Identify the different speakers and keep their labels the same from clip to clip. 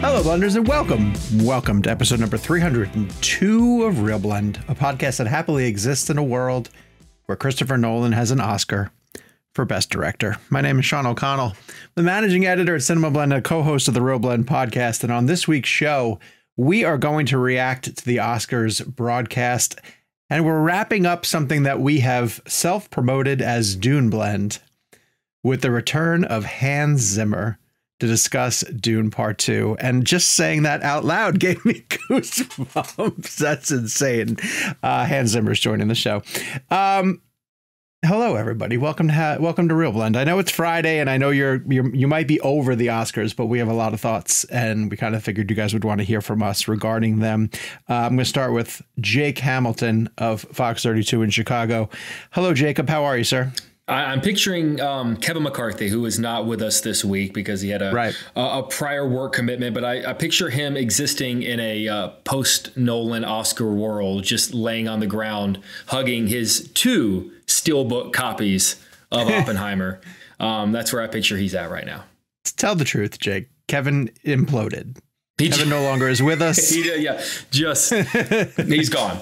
Speaker 1: Hello, blenders, and welcome. Welcome to episode number 302 of ReelBlend, a podcast that happily exists in a world where Christopher Nolan has an Oscar for Best Director. My name is Sean O'Connell, the managing editor at CinemaBlend, and co host of the ReelBlend podcast. And on this week's show, we are going to react to the Oscars broadcast, and we're wrapping up something that we have self promoted as Dune Blend with the return of Hans Zimmer to discuss Dune Part 2. And just saying that out loud gave me goosebumps. That's insane. Uh, Hans Zimmer's joining the show. Um, hello, everybody. Welcome to ha- welcome to ReelBlend. I know it's Friday, and I know you're, you're you might be over the Oscars, but we have a lot of thoughts, and we kind of figured you guys would want to hear from us regarding them. Uh, I'm going to start with Jake Hamilton of Fox 32 in Chicago. Hello, Jacob. How are you, sir?
Speaker 2: I, am picturing um, Kevin McCarthy, who is not with us this week because he had a
Speaker 1: right.
Speaker 2: a, a, prior work commitment. But I, I picture him existing in a uh, post Nolan Oscar world, just laying on the ground, hugging his two steelbook copies of Oppenheimer. um, that's where I picture he's at right now.
Speaker 1: Tell the truth, Jake. Kevin imploded. He Kevin no longer is with us.
Speaker 2: he, yeah, just he's gone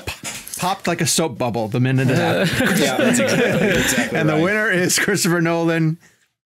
Speaker 1: popped like a soap bubble the minute it happened. yeah, that's exactly, exactly And right. the winner is Christopher Nolan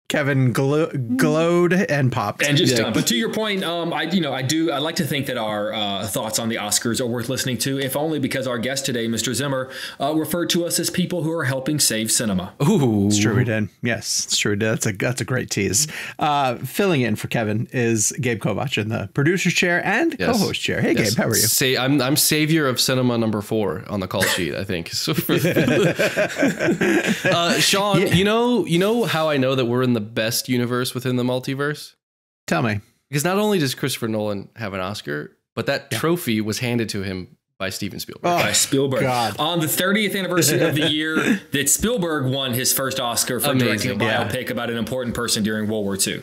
Speaker 1: Kevin glo- glowed and popped
Speaker 2: and just yeah. done. But to your point, um, I you know I do I like to think that our uh, thoughts on the Oscars are worth listening to, if only because our guest today, Mr. Zimmer, uh, referred to us as people who are helping save cinema.
Speaker 1: Ooh, it's true we did. Yes, it's true. That's a that's a great tease. Uh, filling in for Kevin is Gabe Kovacs in the producer's chair and yes. co-host chair. Hey, yes. Gabe, how are you?
Speaker 3: Say, I'm I'm savior of cinema number four on the call sheet. I think. So for, uh, Sean, yeah. you know you know how I know that we're in the best universe within the multiverse?
Speaker 1: Tell me.
Speaker 3: Because not only does Christopher Nolan have an Oscar, but that yeah. trophy was handed to him by Steven Spielberg.
Speaker 2: Oh, by Spielberg. God. On the 30th anniversary of the year that Spielberg won his first Oscar for Amazing. directing a biopic yeah. about an important person during World War II.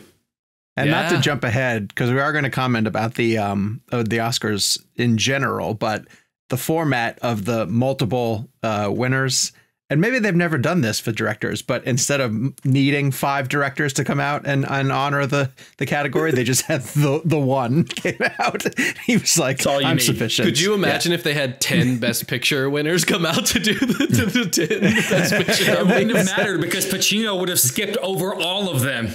Speaker 1: And yeah. not to jump ahead, because we are going to comment about the um the Oscars in general, but the format of the multiple uh, winners and maybe they've never done this for directors, but instead of needing five directors to come out and, and honor the, the category, they just had the the one came out. He was like, "I'm need. sufficient."
Speaker 3: Could you imagine yeah. if they had ten Best Picture winners come out to do the, to the ten Best Picture?
Speaker 2: it wouldn't have mattered because Pacino would have skipped over all of them.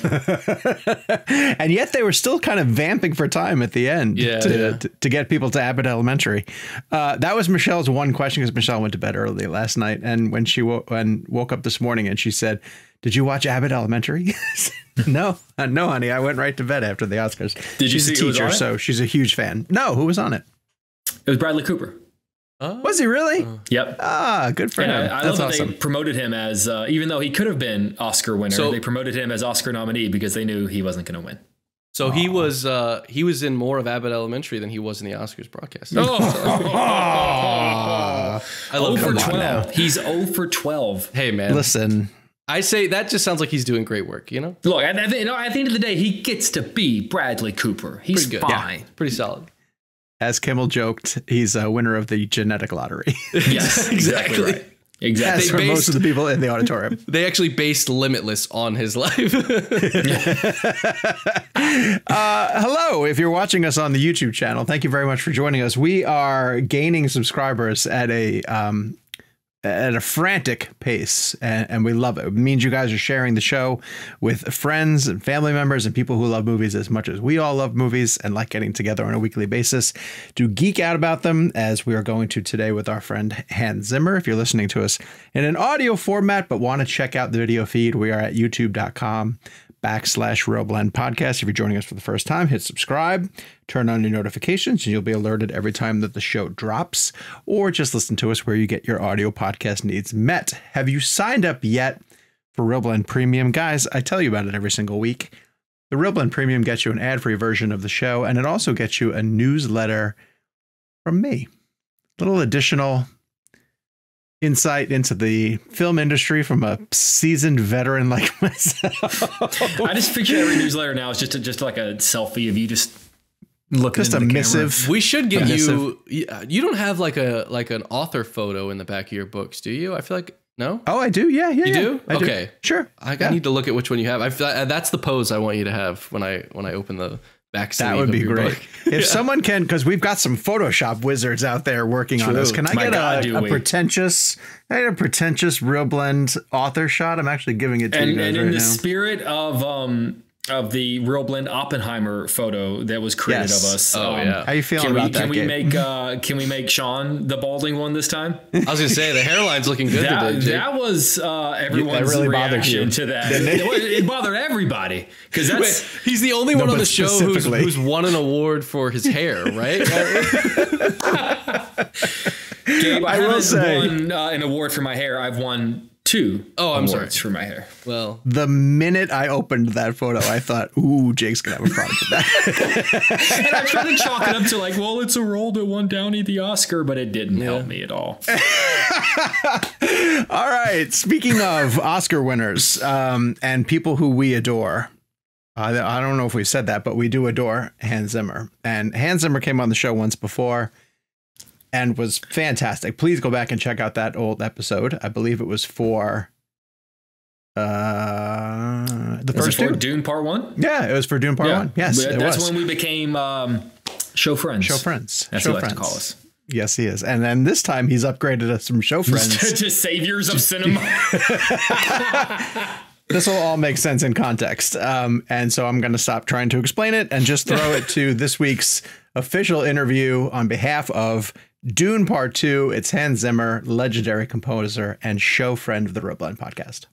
Speaker 1: and yet they were still kind of vamping for time at the end yeah, to, yeah. to, to, get people to Abbott Elementary. Uh, that was Michelle's one question because Michelle went to bed early last night, and when she she woke and woke up this morning and she said, "Did you watch Abbott Elementary?" no, uh, no, honey. I went right to bed after the Oscars.
Speaker 2: Did
Speaker 1: she's
Speaker 2: you
Speaker 1: see a teacher, so she's a huge fan. No, who was on it?
Speaker 2: It was Bradley Cooper.
Speaker 1: Oh. Was he really? Uh,
Speaker 2: yep.
Speaker 1: Ah, good for
Speaker 2: and
Speaker 1: him.
Speaker 2: I, I love that awesome. they promoted him as, uh, even though he could have been Oscar winner, so, they promoted him as Oscar nominee because they knew he wasn't going to win.
Speaker 3: So Aww. he was uh, he was in more of Abbott Elementary than he was in the Oscars broadcast. Oh.
Speaker 2: I love 0 for 12. He's 0 for 12.
Speaker 3: Hey man.
Speaker 1: Listen.
Speaker 3: I say that just sounds like he's doing great work, you know?
Speaker 2: Look, at, at, at the end of the day, he gets to be Bradley Cooper. He's pretty fine. Yeah,
Speaker 3: pretty solid.
Speaker 1: As Kimmel joked, he's a winner of the genetic lottery.
Speaker 2: yes, exactly. Right.
Speaker 1: Exactly. As for based, most of the people in the auditorium.
Speaker 3: They actually based Limitless on his life.
Speaker 1: uh, hello, if you're watching us on the YouTube channel, thank you very much for joining us. We are gaining subscribers at a um, at a frantic pace and, and, we love it. It means you guys are sharing the show with friends and family members and people who love movies as much as we all love movies and like getting together on a weekly basis to geek out about them as we are going to today with our friend Hans Zimmer. If you're listening to us in an audio format but want to check out the video feed, we are at youtube.com backslash ReelBlend Podcast. If you're joining us for the first time, hit subscribe, turn on your notifications, and you'll be alerted every time that the show drops, or just listen to us where you get your audio podcast needs met. Have you signed up yet for ReelBlend Premium? Guys, I tell you about it every single week. The ReelBlend Premium gets you an ad free version of the show, and it also gets you a newsletter from me. Little additional insight into the film industry from a seasoned veteran like myself.
Speaker 2: I just picture every newsletter now is just a, just like a selfie of you just looking
Speaker 1: just a missive.
Speaker 3: Camera. We should get you. Uh, you don't have like a like an author photo in the back of your books, do you? I feel like no.
Speaker 1: Oh, I do. Yeah, yeah.
Speaker 3: You
Speaker 1: yeah.
Speaker 3: do?
Speaker 1: I
Speaker 3: okay,
Speaker 1: do. sure.
Speaker 3: I, yeah. I, need to look at which one you have. I uh, that's the pose I want you to have when I when I open the back
Speaker 1: That would be great. If someone can, because we've got some Photoshop wizards out there working on this. Can I
Speaker 2: My
Speaker 1: get
Speaker 2: God,
Speaker 1: a, a pretentious, I get a pretentious ReelBlend author shot? I'm actually giving it to
Speaker 2: and,
Speaker 1: you guys
Speaker 2: and
Speaker 1: right
Speaker 2: in the
Speaker 1: now.
Speaker 2: spirit of um of the ReelBlend Oppenheimer photo that was created
Speaker 1: Yes.
Speaker 2: of us.
Speaker 3: Oh,
Speaker 2: um,
Speaker 3: yeah.
Speaker 1: How you feeling
Speaker 2: Can we
Speaker 1: about
Speaker 2: can
Speaker 1: that,
Speaker 2: we
Speaker 1: Gabe?
Speaker 2: make uh can we make Sean the balding one this time?
Speaker 3: I was gonna say the hairline's looking good
Speaker 2: That,
Speaker 3: today. Jake.
Speaker 2: that was uh, everyone's
Speaker 1: really bothered
Speaker 2: reaction
Speaker 1: you,
Speaker 2: to that.
Speaker 1: didn't it?
Speaker 2: It, it bothered everybody because that's
Speaker 3: Wait, he's the only one on the show who's, who's won an award for his hair, right?
Speaker 2: Gabe. I,
Speaker 1: I will
Speaker 2: haven't
Speaker 1: say-
Speaker 2: won uh, an award for my hair. I've won two.
Speaker 3: Oh, I'm
Speaker 2: awards
Speaker 3: sorry.
Speaker 2: It's for my hair.
Speaker 3: well,
Speaker 1: the minute I opened that photo, I thought, "Ooh, Jake's gonna have a problem with that."
Speaker 2: And I tried to chalk it up to like, well, it's a role that won Downey the Oscar, but it didn't help me at all.
Speaker 1: All right. Speaking of Oscar winners um, and people who we adore, uh, I don't know if we said that, but we do adore Hans Zimmer. And Hans Zimmer came on the show once before and was fantastic. Please go back and check out that old episode. I believe it was for uh, the
Speaker 2: Was
Speaker 1: first.
Speaker 2: Dune Part One?
Speaker 1: Yeah, it was for Dune Part One. Yes,
Speaker 2: But that's when we became um, show friends.
Speaker 1: show friends.
Speaker 2: That's
Speaker 1: show
Speaker 2: what I like
Speaker 1: friends.
Speaker 2: to call us.
Speaker 1: Yes, he is. And then this time he's upgraded us from show friends.
Speaker 2: to saviors of cinema.
Speaker 1: this will all make sense in context. Um, and so I'm going to stop trying to explain it and just throw it to this week's official interview on behalf of Dune Part 2. It's Hans Zimmer, legendary composer and show friend of the ReelBlend podcast.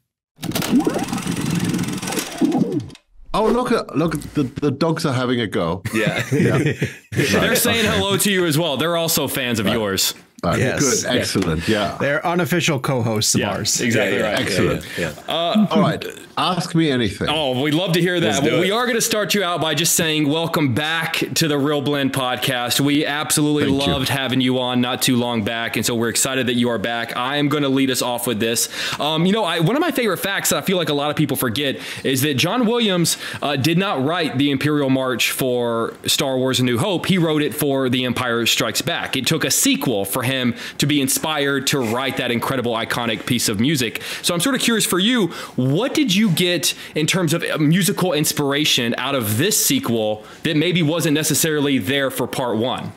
Speaker 4: Oh, look at look! at The, the dogs are having a go.
Speaker 2: yeah. They're saying hello to you as well. They're also fans of yours.
Speaker 4: Right,
Speaker 1: Yes.
Speaker 4: Good. Excellent. Yeah.
Speaker 1: They're unofficial co hosts of ours.
Speaker 2: exactly right.
Speaker 4: Excellent.
Speaker 2: Uh,
Speaker 4: All right. Ask me anything.
Speaker 2: Oh, we'd love to hear that. Well, we are going to start you out by just saying welcome back to the ReelBlend podcast. We absolutely
Speaker 4: Thank you.
Speaker 2: loved having you on not too long back, and so we're excited that you are back. I am going to lead us off with this. Um, you know, I, one of my favorite facts that I feel like a lot of people forget is that John Williams uh, did not write the Imperial March for Star Wars: A New Hope. He wrote it for The Empire Strikes Back. It took a sequel for him to be inspired to write that incredible, iconic piece of music. So I'm sort of curious for you, what did you get in terms of uh, musical inspiration out of this sequel that maybe wasn't necessarily there for part one?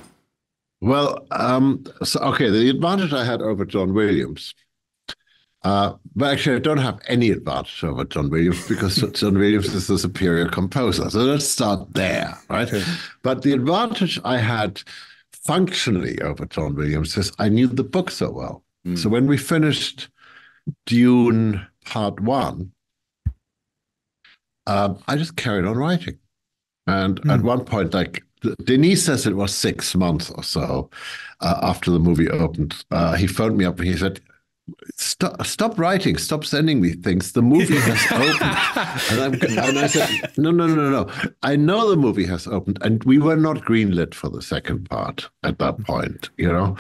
Speaker 4: Well, um, so okay, the advantage I had over John Williams, uh, but actually, I don't have any advantage over John Williams because John Williams is the superior composer. So let's start there, right? But the advantage I had functionally over John Williams is I knew the book so well. So when we finished Dune Part One, um, I just carried on writing. And at one point, like Denis says, it was six months or so uh, after the movie opened. Uh, he phoned me up and he said, "Stop, stop writing, stop sending me things. The movie has opened." and, I'm, and I said, "No, no, no, no, no. I know the movie has opened, and we were not greenlit for the second part at that point. You know."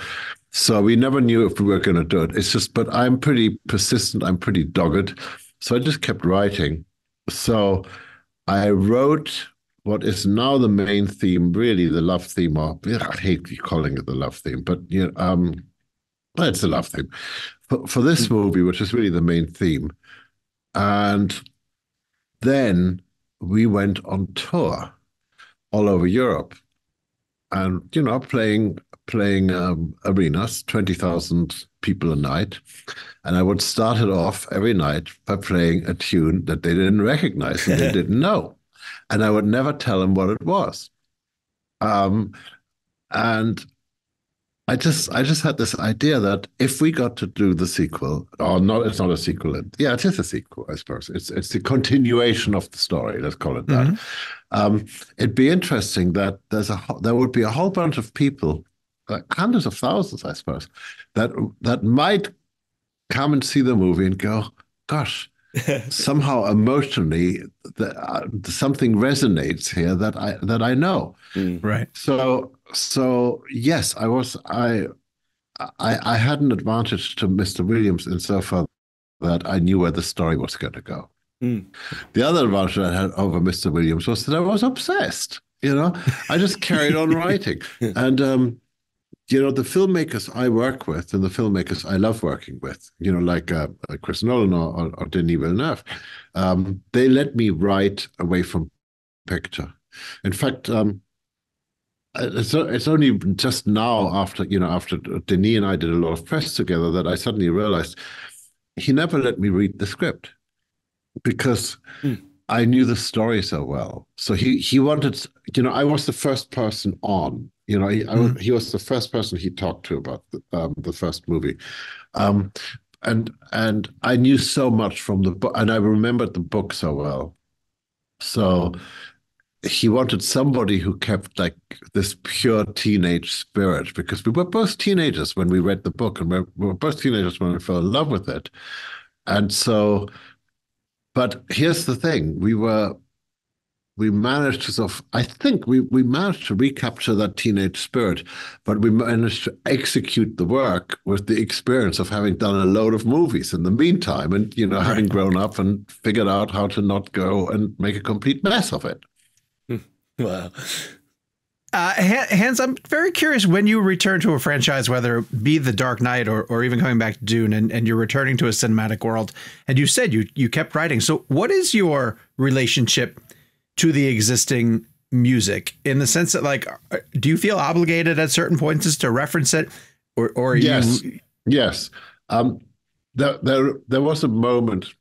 Speaker 4: So we never knew if we were going to do it. It's just, but I'm pretty persistent. I'm pretty dogged. So I just kept writing. So I wrote what is now the main theme, really the love theme, or I hate calling it the love theme, but you know, um, it's the love theme for, for this movie, which is really the main theme. And then we went on tour all over Europe, and you know, playing playing um, arenas, twenty thousand people a night, and I would start it off every night by playing a tune that they didn't recognize and they didn't know and I would never tell them what it was. Um, and I just I just had this idea that if we got to do the sequel, or not, it's not a sequel. Yeah, it is a sequel, I suppose. It's it's the continuation of the story. Let's call it that. Um, it'd be interesting that there's a there would be a whole bunch of people, like hundreds of thousands, I suppose, that that might come and see the movie and go, "Gosh, somehow emotionally the, uh, something resonates here that I that I know.
Speaker 1: Right.
Speaker 4: So so yes, I was I I, I had an advantage to Mr. Williams insofar that I knew where the story was going to go. The other advantage I had over Mr. Williams was that I was obsessed. You know, I just carried on writing, and um, you know, the filmmakers I work with and the filmmakers I love working with, you know, like uh, like Chris Nolan or, or, or Denis Villeneuve, um, they let me write away from picture. In fact, um, it's it's only just now after you know after Denis and I did a lot of press together that I suddenly realized he never let me read the script because mm. I knew the story so well. So he he wanted you know I was the first person on you know he, mm. I, he was the first person he talked to about the, um, the first movie. Um, and and I knew so much from the book, and I remembered the book so well. So he wanted somebody who kept like this pure teenage spirit because we were both teenagers when we read the book and we were both teenagers when we fell in love with it and so but here's the thing we were we managed to sort of, I think we, we managed to recapture that teenage spirit, but we managed to execute the work with the experience of having done a load of movies in the meantime and, you know, right. having grown up and figured out how to not go and make a complete mess of it.
Speaker 3: Wow.
Speaker 1: Uh, Hans, I'm very curious when you return to a franchise, whether it be The Dark Knight or, or even coming back to Dune, and, and you're returning to a cinematic world, and you said you you kept writing. So, what is your relationship to the existing music in the sense that, like, do you feel obligated at certain points to reference it, or or
Speaker 4: yes,
Speaker 1: you...
Speaker 4: yes. Um, there, there there was a moment,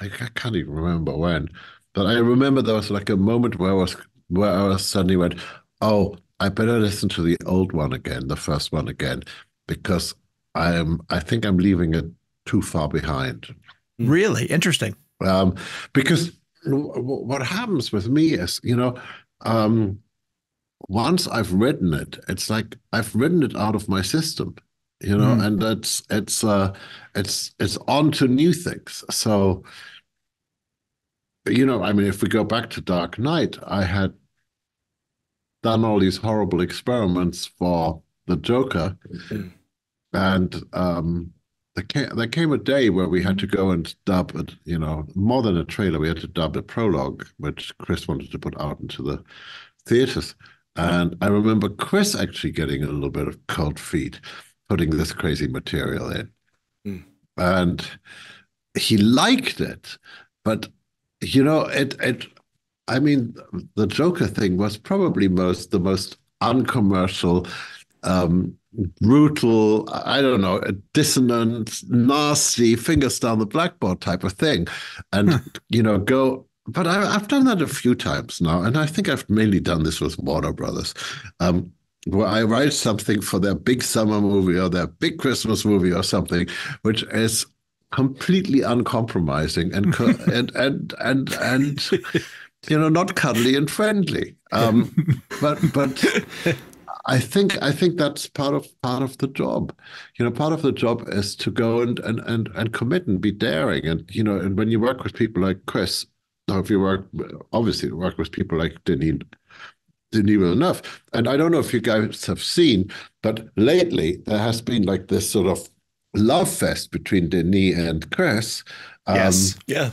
Speaker 4: I can't even remember when, but I remember there was like a moment where I was where I was suddenly went, oh, I better listen to the old one again, the first one again, because I am. I think I'm leaving it too far behind.
Speaker 1: Really interesting.
Speaker 4: Um, because what happens with me is, you know, um, once I've written it, it's like I've written it out of my system, you know, mm. and it's it's uh, it's it's on to new things. So, you know, I mean, if we go back to Dark Knight, I had done all these horrible experiments for the Joker, mm-hmm. and um, there came, there came a day where we had to go and dub it. You know, more than a trailer, we had to dub a prologue, which Chris wanted to put out into the theaters. And I remember Chris actually getting a little bit of cold feet putting this crazy material in. Mm. And he liked it, but you know, it it I mean, the Joker thing was probably most the most uncommercial, um, brutal, I don't know, dissonant, nasty, fingers down the blackboard type of thing. And, hmm. you know, go. But I, have done that a few times now. And I think I've mainly done this with Warner Brothers. Um, where I write something for their big summer movie or their big Christmas movie or something, which is completely uncompromising and and and and and you know, not cuddly and friendly. Um, but but I think I think that's part of part of the job. You know, part of the job is to go and and and, and commit and be daring. And you know, and when you work with people like Chris, or if you work obviously work with people like Denis Denis enough. And I don't know if you guys have seen, but lately there has been like this sort of love fest between Denis and Chris.
Speaker 1: Um, yes. Yeah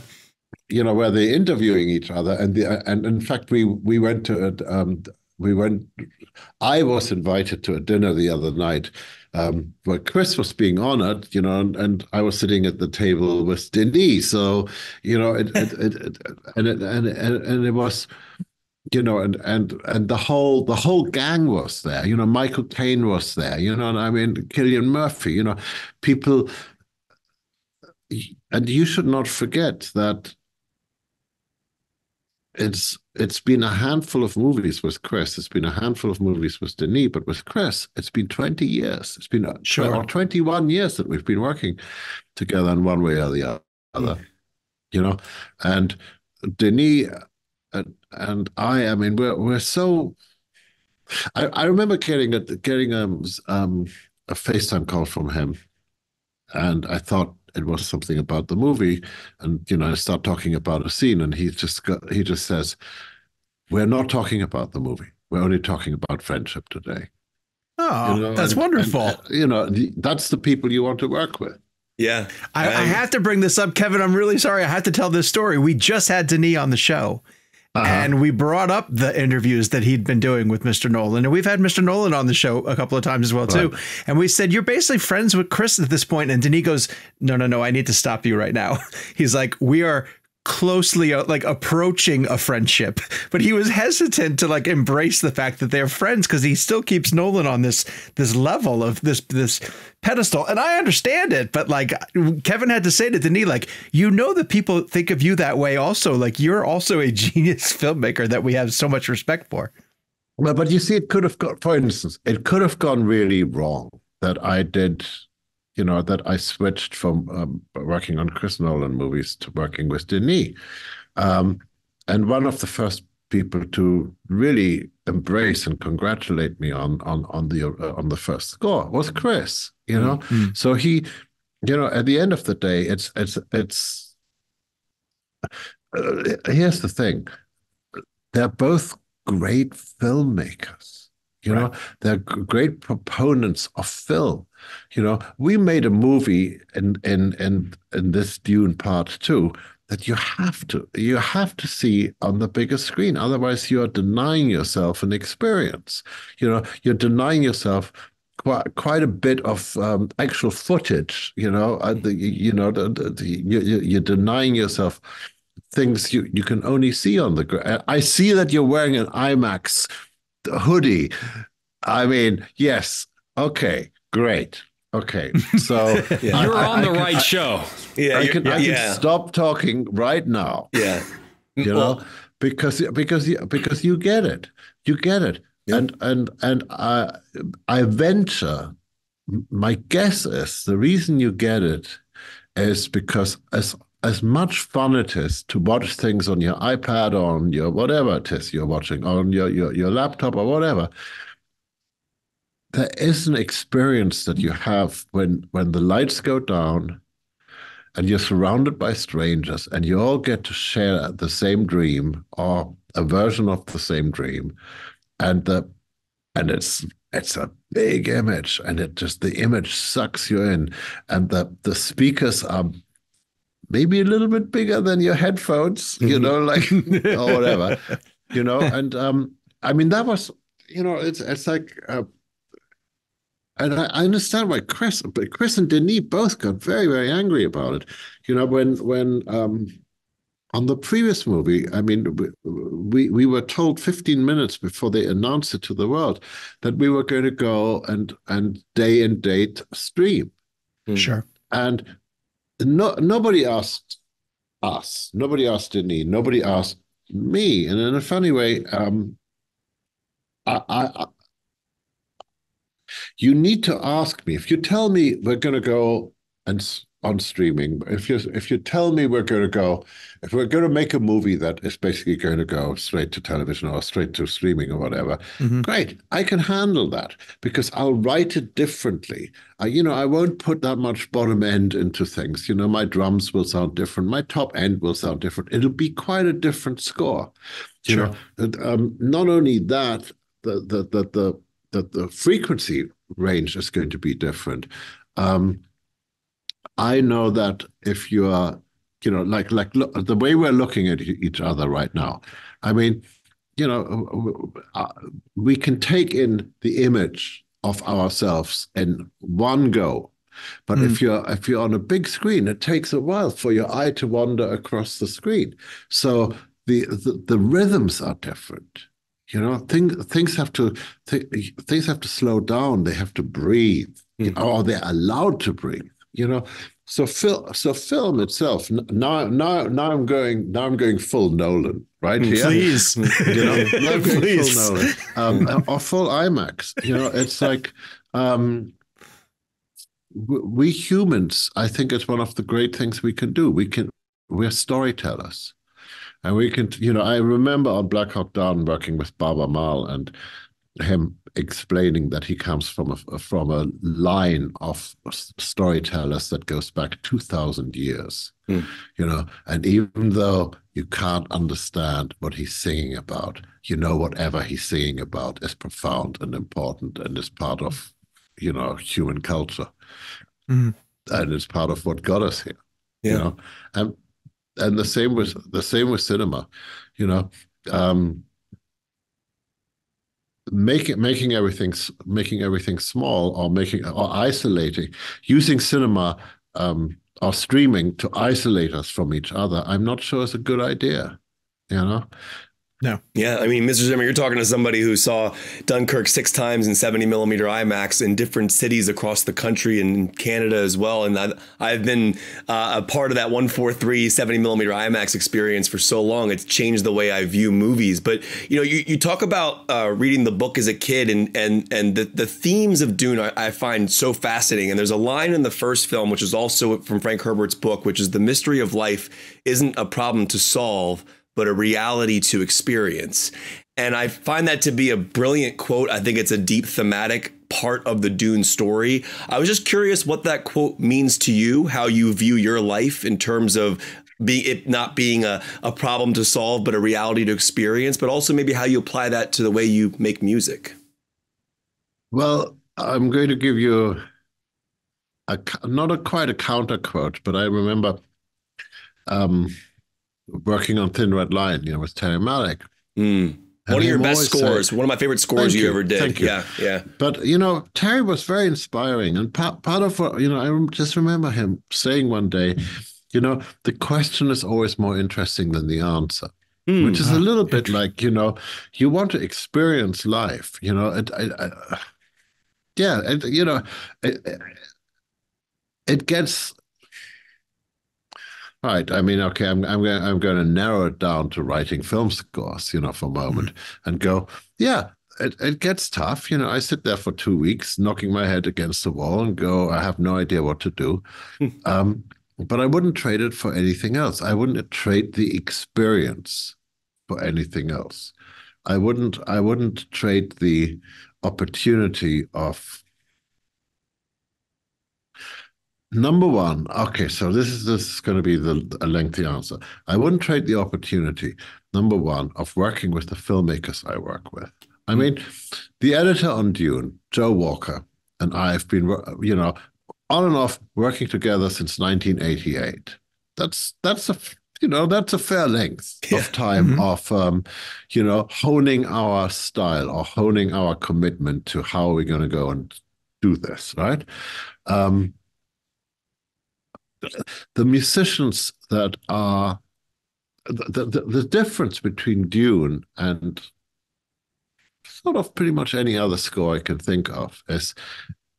Speaker 4: you know, where they're interviewing each other, and the and in fact, we we went to um, we went. I was invited to a dinner the other night um, where Chris was being honored, you know, and, and, I was sitting at the table with Denis. So, you know, it, it, it, it and, it, and and and it was, you know, and and and the whole the whole gang was there. You know, Michael Caine was there. You know, and I mean, Cillian Murphy. You know, people. And you should not forget that it's it's been a handful of movies with Chris. It's been a handful of movies with Denis, but with Chris, it's been 20 years. It's been sure. or 21 years that we've been working together in one way or the other. Mm. You know, and Denis and, and I, I mean, we're we're so. I, I remember getting a getting a um, a FaceTime call from him, and I thought, it was something about the movie, and you know, I start talking about a scene, and he just got, he just says, "We're not talking about the movie. We're only talking about friendship today."
Speaker 1: Oh, you know, that's and, wonderful. And,
Speaker 4: you know, that's the people you want to work with.
Speaker 3: Yeah,
Speaker 1: I, I, have to bring this up, Kevin. I'm really sorry. I have to tell this story. We just had Denis on the show, uh-huh. And we brought up the interviews that he'd been doing with Mr. Nolan. And we've had Mr. Nolan on the show a couple of times as well, too. And we said, You're basically friends with Chris at this point. And Denis goes, No, no, no, I need to stop you right now. He's like, We are closely uh, like approaching a friendship, but he was hesitant to like embrace the fact that they're friends because he still keeps Nolan on this this level of this this pedestal. And I understand it, but like Kevin had to say to Denis, like you know that people think of you that way also. Like you're also a genius filmmaker that we have so much respect for.
Speaker 4: Well, but you see, it could have got, for instance, it could have gone really wrong that I did you know, that I switched from um, working on Chris Nolan movies to working with Denis. Um, and one of the first people to really embrace and congratulate me on on on the uh, on the first score was Chris. You know, mm-hmm. so he, you know, at the end of the day, it's it's it's. Uh, here's the thing: they're both great filmmakers. You right. know, they're great proponents of film. You know, we made a movie in in in in this Dune Part Two that you have to you have to see on the bigger screen. Otherwise, you are denying yourself an experience. You know, you're denying yourself quite quite a bit of um, actual footage. You know, uh, the, you know, the, the, you, you're denying yourself things you, you can only see on the. I see that you're wearing an IMAX hoodie. I mean, yes, okay, great. Okay, so
Speaker 2: yeah. you're on the I right show.
Speaker 4: Yeah, I can, I can stop talking right now.
Speaker 5: Yeah,
Speaker 4: you mm, well, know, because because because you get it, you get it, yeah. and and and I I venture. My guess is the reason you get it is because as as much fun it is to watch things on your iPad or on your whatever it is you're watching, on your, your, your laptop or whatever, there is an experience that you have when when the lights go down and you're surrounded by strangers and you all get to share the same dream or a version of the same dream. And the and it's it's a big image and it just the image sucks you in. And the the speakers are maybe a little bit bigger than your headphones, you mm-hmm. know, like or whatever, you know. And um, I mean, that was, you know, it's it's like, uh, and I, I understand why Chris, but Chris and Denis both got very very angry about it, you know, when when um, on the previous movie, I mean, we we were told 15 minutes before they announced it to the world that we were going to go and and day and date stream.
Speaker 1: Sure.
Speaker 4: And no, nobody asked us. Nobody asked Denis. Nobody asked me. And in a funny way, um, I, I, I, you need to ask me. If you tell me we're going to go and on streaming. If you if you tell me we're going to go, if we're going to make a movie that is basically going to go straight to television or straight to streaming or whatever, mm-hmm. great, I can handle that because I'll write it differently. I, you know, I won't put that much bottom end into things. You know, my drums will sound different, my top end will sound different. It'll be quite a different score. You sure. know, um, not only that, the the the the the, the frequency range is going to be different. Um, I know that if you are, you know, like like look, the way we're looking at each other right now, I mean, you know, uh, we can take in the image of ourselves in one go. But mm. if you're if you're on a big screen, it takes a while for your eye to wander across the screen. So the the, the rhythms are different. You know, things things have to th- things have to slow down. They have to breathe, mm. or they're allowed to breathe you know? So film so film itself now now now i'm going now i'm going full nolan right
Speaker 1: here. please
Speaker 4: you know now please. full nolan um, or full imax you know? It's like um we humans i think it's one of the great things we can do. We can we're storytellers. And we can you know i remember on black hawk down working with Baaba Maal and him explaining that he comes from a from a line of storytellers that goes back 2000 years mm. you know and even though you can't understand what he's singing about you know whatever he's singing about is profound and important and is part of you know human culture mm. and it's part of what got us here yeah. you know and and the same with the same with cinema you know um making making everything making everything small or making or isolating using cinema um, or streaming to isolate us from each other, I'm not sure it's a good idea. You know,
Speaker 1: No.
Speaker 5: Yeah, I mean, Mr. Zimmer, you're talking to somebody who saw Dunkirk six times in 70 millimeter IMAX in different cities across the country and Canada as well. And I've, I've been uh, a part of that 143 70 millimeter IMAX experience for so long. It's changed the way I view movies. But you know, you, you talk about uh, reading the book as a kid, and and and the, the themes of Dune I, I find so fascinating. And there's a line in the first film, which is also from Frank Herbert's book, which is the mystery of life isn't a problem to solve but a reality to experience. And I find that to be a brilliant quote. I think it's a deep thematic part of the Dune story. I was just curious what that quote means to you, how you view your life in terms of it not being a, a problem to solve, but a reality to experience, but also maybe how you apply that to the way you make music.
Speaker 4: Well, I'm going to give you a not a quite a counter quote, but I remember um, working on Thin Red Line, you know, with Terry Malick.
Speaker 5: Mm. One of your best scores. Said, One of my favorite scores you, you, ever did.
Speaker 4: Thank you.
Speaker 5: Yeah, yeah.
Speaker 4: But you know, Terry was very inspiring, and part part of what you know, I just remember him saying one day, you know, the question is always more interesting than the answer. Mm. Which is a little bit like you know, you want to experience life. You know, it, it, it yeah, it, you know, it, it gets Right. I mean, okay, I'm I'm going I'm going to narrow it down to writing film scores, you know, for a moment, mm-hmm. and go, yeah, it, it gets tough. You know, I sit there for two weeks, knocking my head against the wall, and go, I have no idea what to do. um, but I wouldn't trade it for anything else. I wouldn't trade the experience for anything else. I wouldn't. I wouldn't trade the opportunity of Number one, okay, so this is this is going to be the a lengthy answer. I wouldn't trade the opportunity, number one, of working with the filmmakers I work with. I mean, the editor on Dune, Joe Walker, and I have been, you know, on and off working together since 1988. That's that's a you know that's a fair length yeah. of time mm-hmm. of um, you know honing our style or honing our commitment to how we're going to go and do this, right? Um, the musicians that are the, the, the difference between Dune and sort of pretty much any other score I can think of is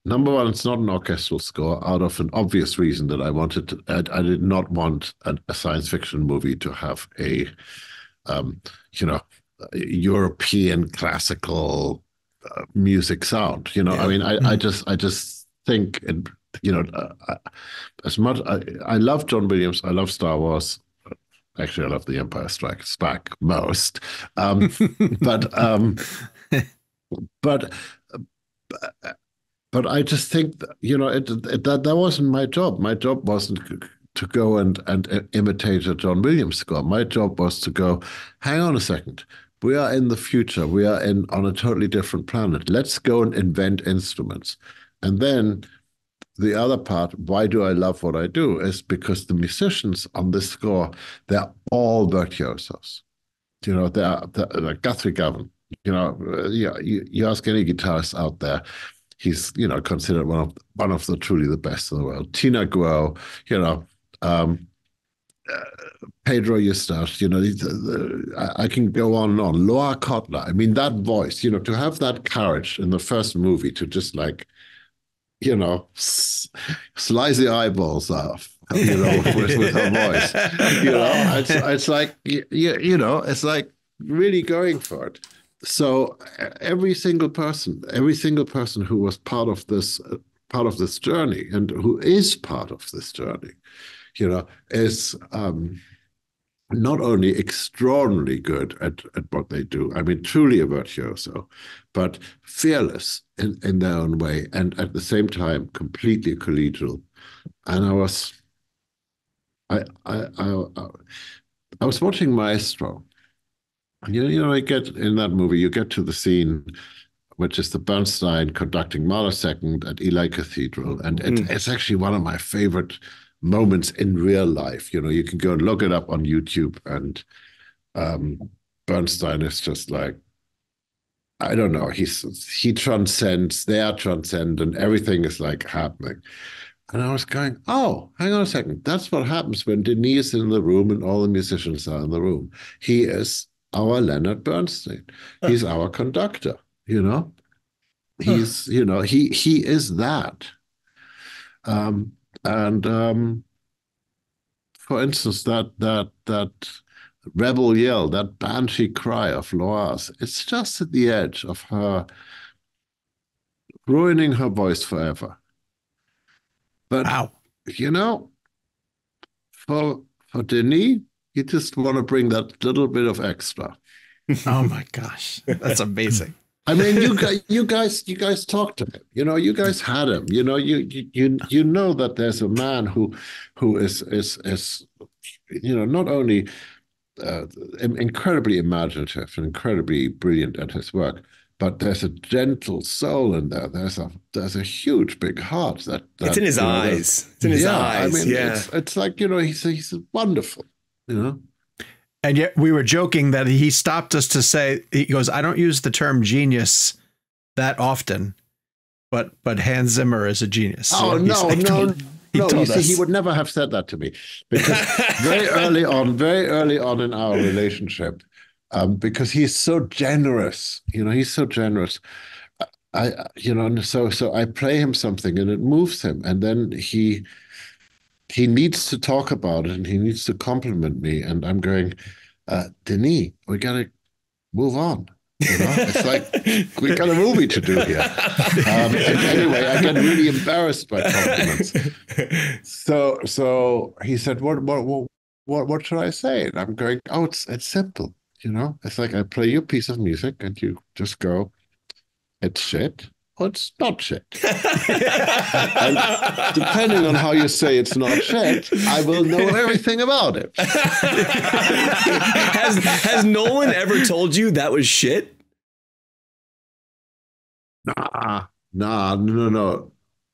Speaker 4: number one, it's not an orchestral score out of an obvious reason that I wanted to, I, I did not want a, a, science fiction movie to have a, um, you know, European classical uh, music sound. You know, yeah. I mean, I, mm-hmm. I just, I just think it you know, uh, as much I, I love John Williams, I love Star Wars. Actually, I love The Empire Strikes Back most, um, but um, but but I just think that, you know it, it, that that wasn't my job. My job wasn't to go and and imitate a John Williams score. My job was to go, hang on a second. We are in the future. We are in on a totally different planet. Let's go and invent instruments. And then the other part, why do I love what I do, is because the musicians on this score, they're all virtuosos. You know, they're, they're Guthrie Govan. You know, uh, you, you ask any guitarist out there, he's you know considered one of one of the truly the best in the world. Tina Guo, you know, um, uh, Pedro Eustache, you know, the, the, I, I, can go on and on. Loire Cotler, I mean, that voice, you know, to have that courage in the first movie to just like you know, slice the eyeballs off, you know, with, with her voice. You know, it's, it's like, you, you know, it's like really going for it. So every single person, every single person who was part of this, uh, part of this journey and who is part of this journey, you know, is um, not only extraordinarily good at, at what they do, I mean, truly a virtuoso, but fearless in, in their own way, and at the same time, completely collegial. And I was, I, I, I, I was watching Maestro. You know, you know, I get in that movie, you get to the scene which is the Bernstein conducting Mahler Second at Ely Cathedral, and it, mm. it's actually one of my favorite moments in real life. You know, you can go and look it up on YouTube, and um, Bernstein is just like, I don't know. He's he transcends. They are transcendent. Everything is like happening. And I was going, oh, hang on a second. That's what happens when Denis is in the room and all the musicians are in the room. He is our Leonard Bernstein. He's our conductor, you know? He's, you know, he he is that. Um, and um, for instance, that that that rebel yell, that banshee cry of Loire, it's just at the edge of her ruining her voice forever. But
Speaker 1: Wow.
Speaker 4: you know, for for Denis, you just want to bring that little bit of extra.
Speaker 1: Oh my gosh. That's amazing.
Speaker 4: I mean, you guys, you guys, you guys talked to him. You know, you guys had him. You know, you you you, know that there's a man who who is is is you know not only uh, incredibly imaginative and incredibly brilliant at his work, but there's a gentle soul in there. There's a there's a huge big heart that, that
Speaker 5: It's in his
Speaker 4: you know,
Speaker 5: eyes. It's in his
Speaker 4: yeah,
Speaker 5: eyes.
Speaker 4: I mean,
Speaker 5: yeah.
Speaker 4: it's it's like you know he's he's wonderful. You know.
Speaker 1: And yet we were joking that he stopped us to say he goes, I don't use the term genius that often, but but Hans Zimmer is a genius.
Speaker 4: Oh no,
Speaker 1: like,
Speaker 4: no,
Speaker 1: he
Speaker 4: no! You see, he would never have said that to me because very early on, very early on in our relationship, um, because he's so generous. You know, he's so generous. I, you know, and so so I play him something and it moves him, and then he he needs to talk about it and he needs to compliment me, and I'm going, uh, Denis, we gotta move on. You know, it's like we got a movie to do here. Um, anyway, I get really embarrassed by compliments. So, so he said, "What, what, what, what, what should I say?" And I'm going, "Oh, it's it's simple. You know, it's like I play you a piece of music, and you just go, it's shit." Or it's not shit. and depending on how you say it's not shit, I will know everything about it.
Speaker 5: has has Nolan ever told you that was shit?
Speaker 4: Nah, nah, no, no, no,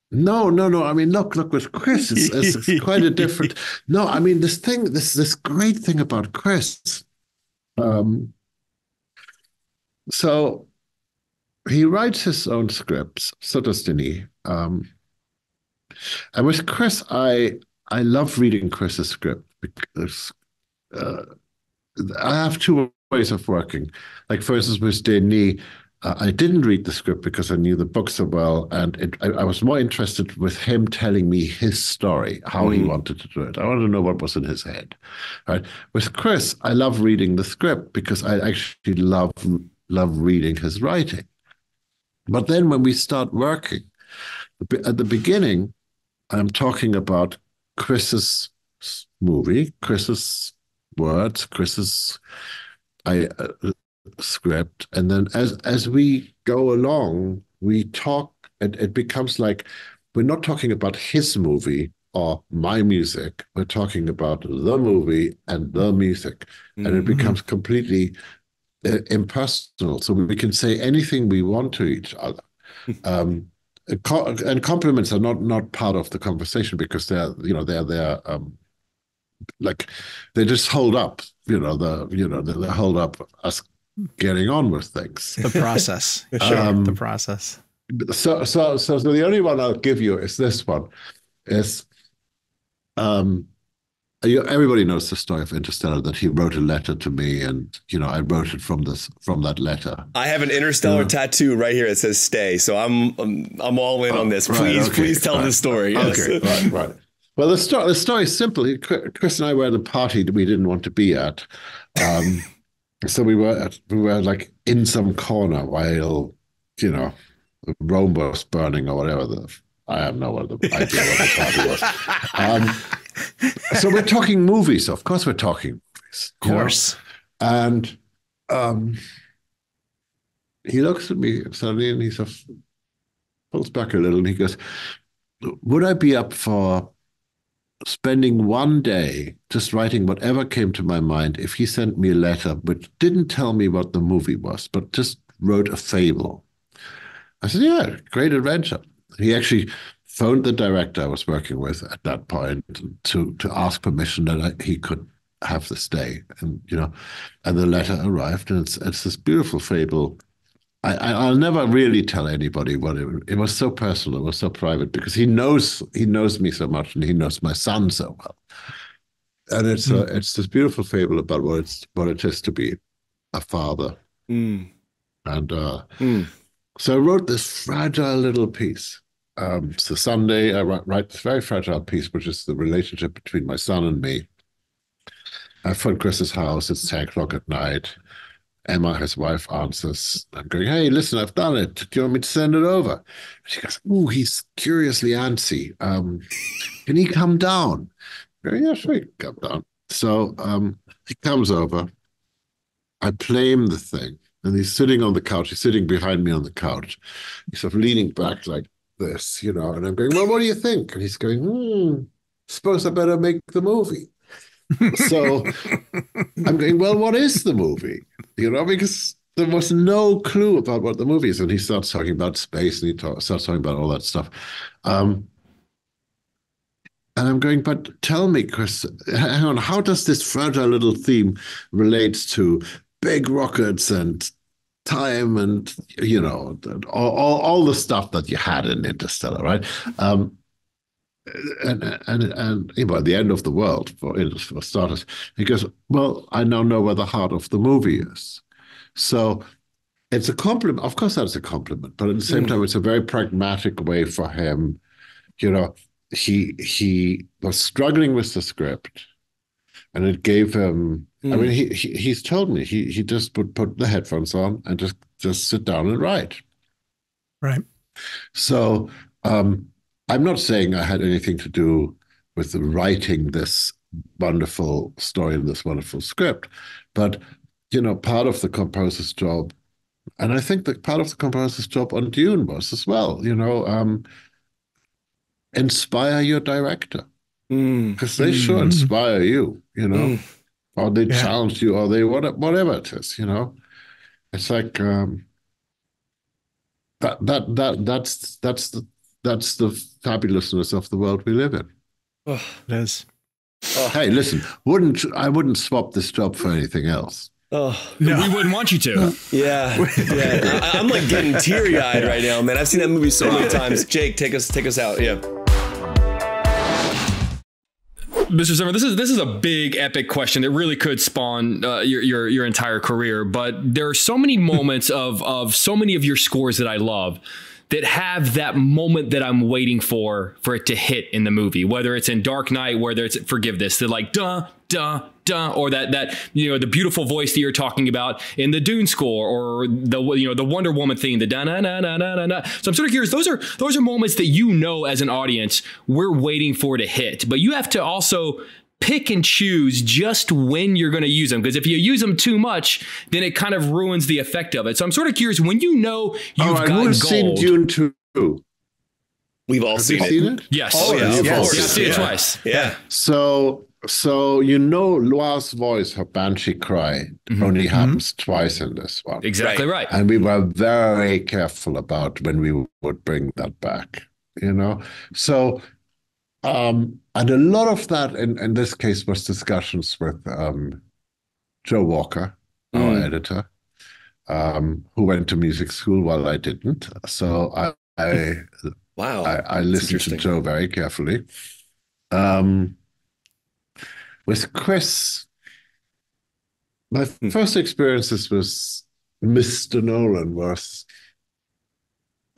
Speaker 4: no, no. No. I mean, look, look with Chris, it's, it's, it's quite a different. No, I mean, this thing, this this great thing about Chris. Um, so he writes his own scripts. So does Denis. Um, and with Chris, I I love reading Chris's script because uh, I have two ways of working. Like, for instance, with Denis, uh, I didn't read the script because I knew the book so well, and it, I, I was more interested with him telling me his story, how he
Speaker 5: Mm.
Speaker 4: wanted to do it. I wanted to know what was in his head. Right. With Chris, I love reading the script because I actually love love reading his writing. But then when we start working, at the beginning, I'm talking about Chris's movie, Chris's words, Chris's I, uh, script, and then as as we go along, we talk, and it becomes like we're not talking about his movie or my music. We're talking about the movie and the music, and it becomes completely impersonal. So we can say anything we want to each other. Um, and compliments are not not part of the conversation because they're you know they're they're um, like they just hold up you know the you know they, they hold up us getting on with things.
Speaker 1: the process. Sure.
Speaker 4: Um,
Speaker 1: the process.
Speaker 4: So so so so the only one I'll give you is this one, is um. You, everybody knows the story of Interstellar that he wrote a letter to me, and you know I wrote it from this from that letter.
Speaker 5: I have an interstellar
Speaker 4: Yeah.
Speaker 5: tattoo right here that says "Stay," so I'm I'm, I'm all in on this.
Speaker 4: Right,
Speaker 5: Please,
Speaker 4: okay,
Speaker 5: please tell
Speaker 4: right,
Speaker 5: the story. Yes.
Speaker 4: Okay, right, right. Well, the story the story is simple. Chris and I were at a party that we didn't want to be at, um, so we were at, we were like in some corner while you know Rome was burning or whatever. The, I have no idea what the party was. Um, so we're talking movies. Of course, we're talking movies.
Speaker 1: Of course.
Speaker 4: And um, he looks at me suddenly and he sort of pulls back a little and he goes, Would I be up for spending one day just writing whatever came to my mind if he sent me a letter which didn't tell me what the movie was, but just wrote a fable? I said, Yeah, great adventure. He actually phoned the director I was working with at that point to to ask permission that I, he could have this day, and you know, and the letter arrived, and it's it's this beautiful fable I, will never really tell anybody what it, it was so personal. It was so private because he knows he knows me so much and he knows my son so well. And it's mm. a, it's this beautiful fable about what it's what it is to be a father. Mm. And uh, mm. so I wrote this fragile little piece. Um, so Sunday I write, write this very fragile piece, which is the relationship between my son and me. I phone Chris's house. It's ten o'clock at night Emma, his wife, answers. I'm going, hey, listen, I've done it. Do you want me to send it over? She goes, oh, he's curiously antsy. Um, can he come down? Go, yeah, sure, come down. So um, he comes over. I play him the thing, and he's sitting on the couch. He's sitting behind me on the couch. He's sort of leaning back like this, you know, and I'm going, well, what do you think? And he's going, hmm, suppose I better make the movie so I'm going, well, what is the movie? You know, because there was no clue about what the movie is. And he starts talking about space and he talk, starts talking about all that stuff. Um, and I'm going, but tell me, Chris, hang on, how does this fragile little theme relate to big rockets and time and, you know, all, all, all the stuff that you had in Interstellar, right? Um, and and and you know, at the end of the world for for starters, he goes, "Well, I now know where the heart of the movie is." So it's a compliment. Of course, that's a compliment, but at the same mm. time, it's a very pragmatic way for him. You know, he he was struggling with the script, and it gave him. Mm. I mean, he, he he's told me he he just would put the headphones on and just just sit down and write.
Speaker 1: Right.
Speaker 4: So. um I'm not saying I had anything to do with writing this wonderful story and this wonderful script, but you know, part of the composer's job, and I think that part of the composer's job on Dune was as well, you know, um, inspire your director because mm. they mm. sure inspire you, you know, mm. Or they yeah. challenge you, or they whatever it is, you know. It's like um, that that that that's that's the that's the fabulousness of the world we live in.
Speaker 1: Oh, it is.
Speaker 4: Oh. Hey, listen, wouldn't I wouldn't swap this job for anything else.
Speaker 2: Oh, no. we wouldn't want you to.
Speaker 5: Yeah, yeah. I, am like getting teary eyed right now, man. I've seen that movie so many times. Jake, take us, take us out. Yeah.
Speaker 2: Mr. Zimmer, this is this is a big epic question that really could spawn uh, your, your your entire career. But there are so many moments of of so many of your scores that I love that have that moment that I'm waiting for for it to hit in the movie, whether it's in Dark Knight, whether it's Forgive This, they're like duh, duh, duh, or that that you know the beautiful voice that you're talking about in the Dune score, or the you know the Wonder Woman theme, the da na na na na na. So I'm sort of curious. Those are those are moments that you know as an audience we're waiting for to hit, but you have to also pick and choose just when you're going to use them. Because if you use them too much, then it kind of ruins the effect of it. So I'm sort of curious when you know you've oh, got gold.
Speaker 4: seen Dune 2.
Speaker 5: We've all seen, it.
Speaker 4: seen, it.
Speaker 2: Yes.
Speaker 5: Oh, yeah.
Speaker 2: Yes.
Speaker 5: yes.
Speaker 2: I've seen it twice.
Speaker 5: Yeah.
Speaker 4: So so you know Loire's voice, her banshee cry, mm-hmm. only mm-hmm. happens mm-hmm. twice in this one.
Speaker 2: Exactly right. right.
Speaker 4: And we were very careful about when we would bring that back. You know, so um, and a lot of that, in, in this case, was discussions with um, Joe Walker, mm. our editor, um, who went to music school while I didn't. So I, I
Speaker 5: wow,
Speaker 4: I, I listened to Joe very carefully. Um, with Chris, my mm. first experiences was Mr. Nolan was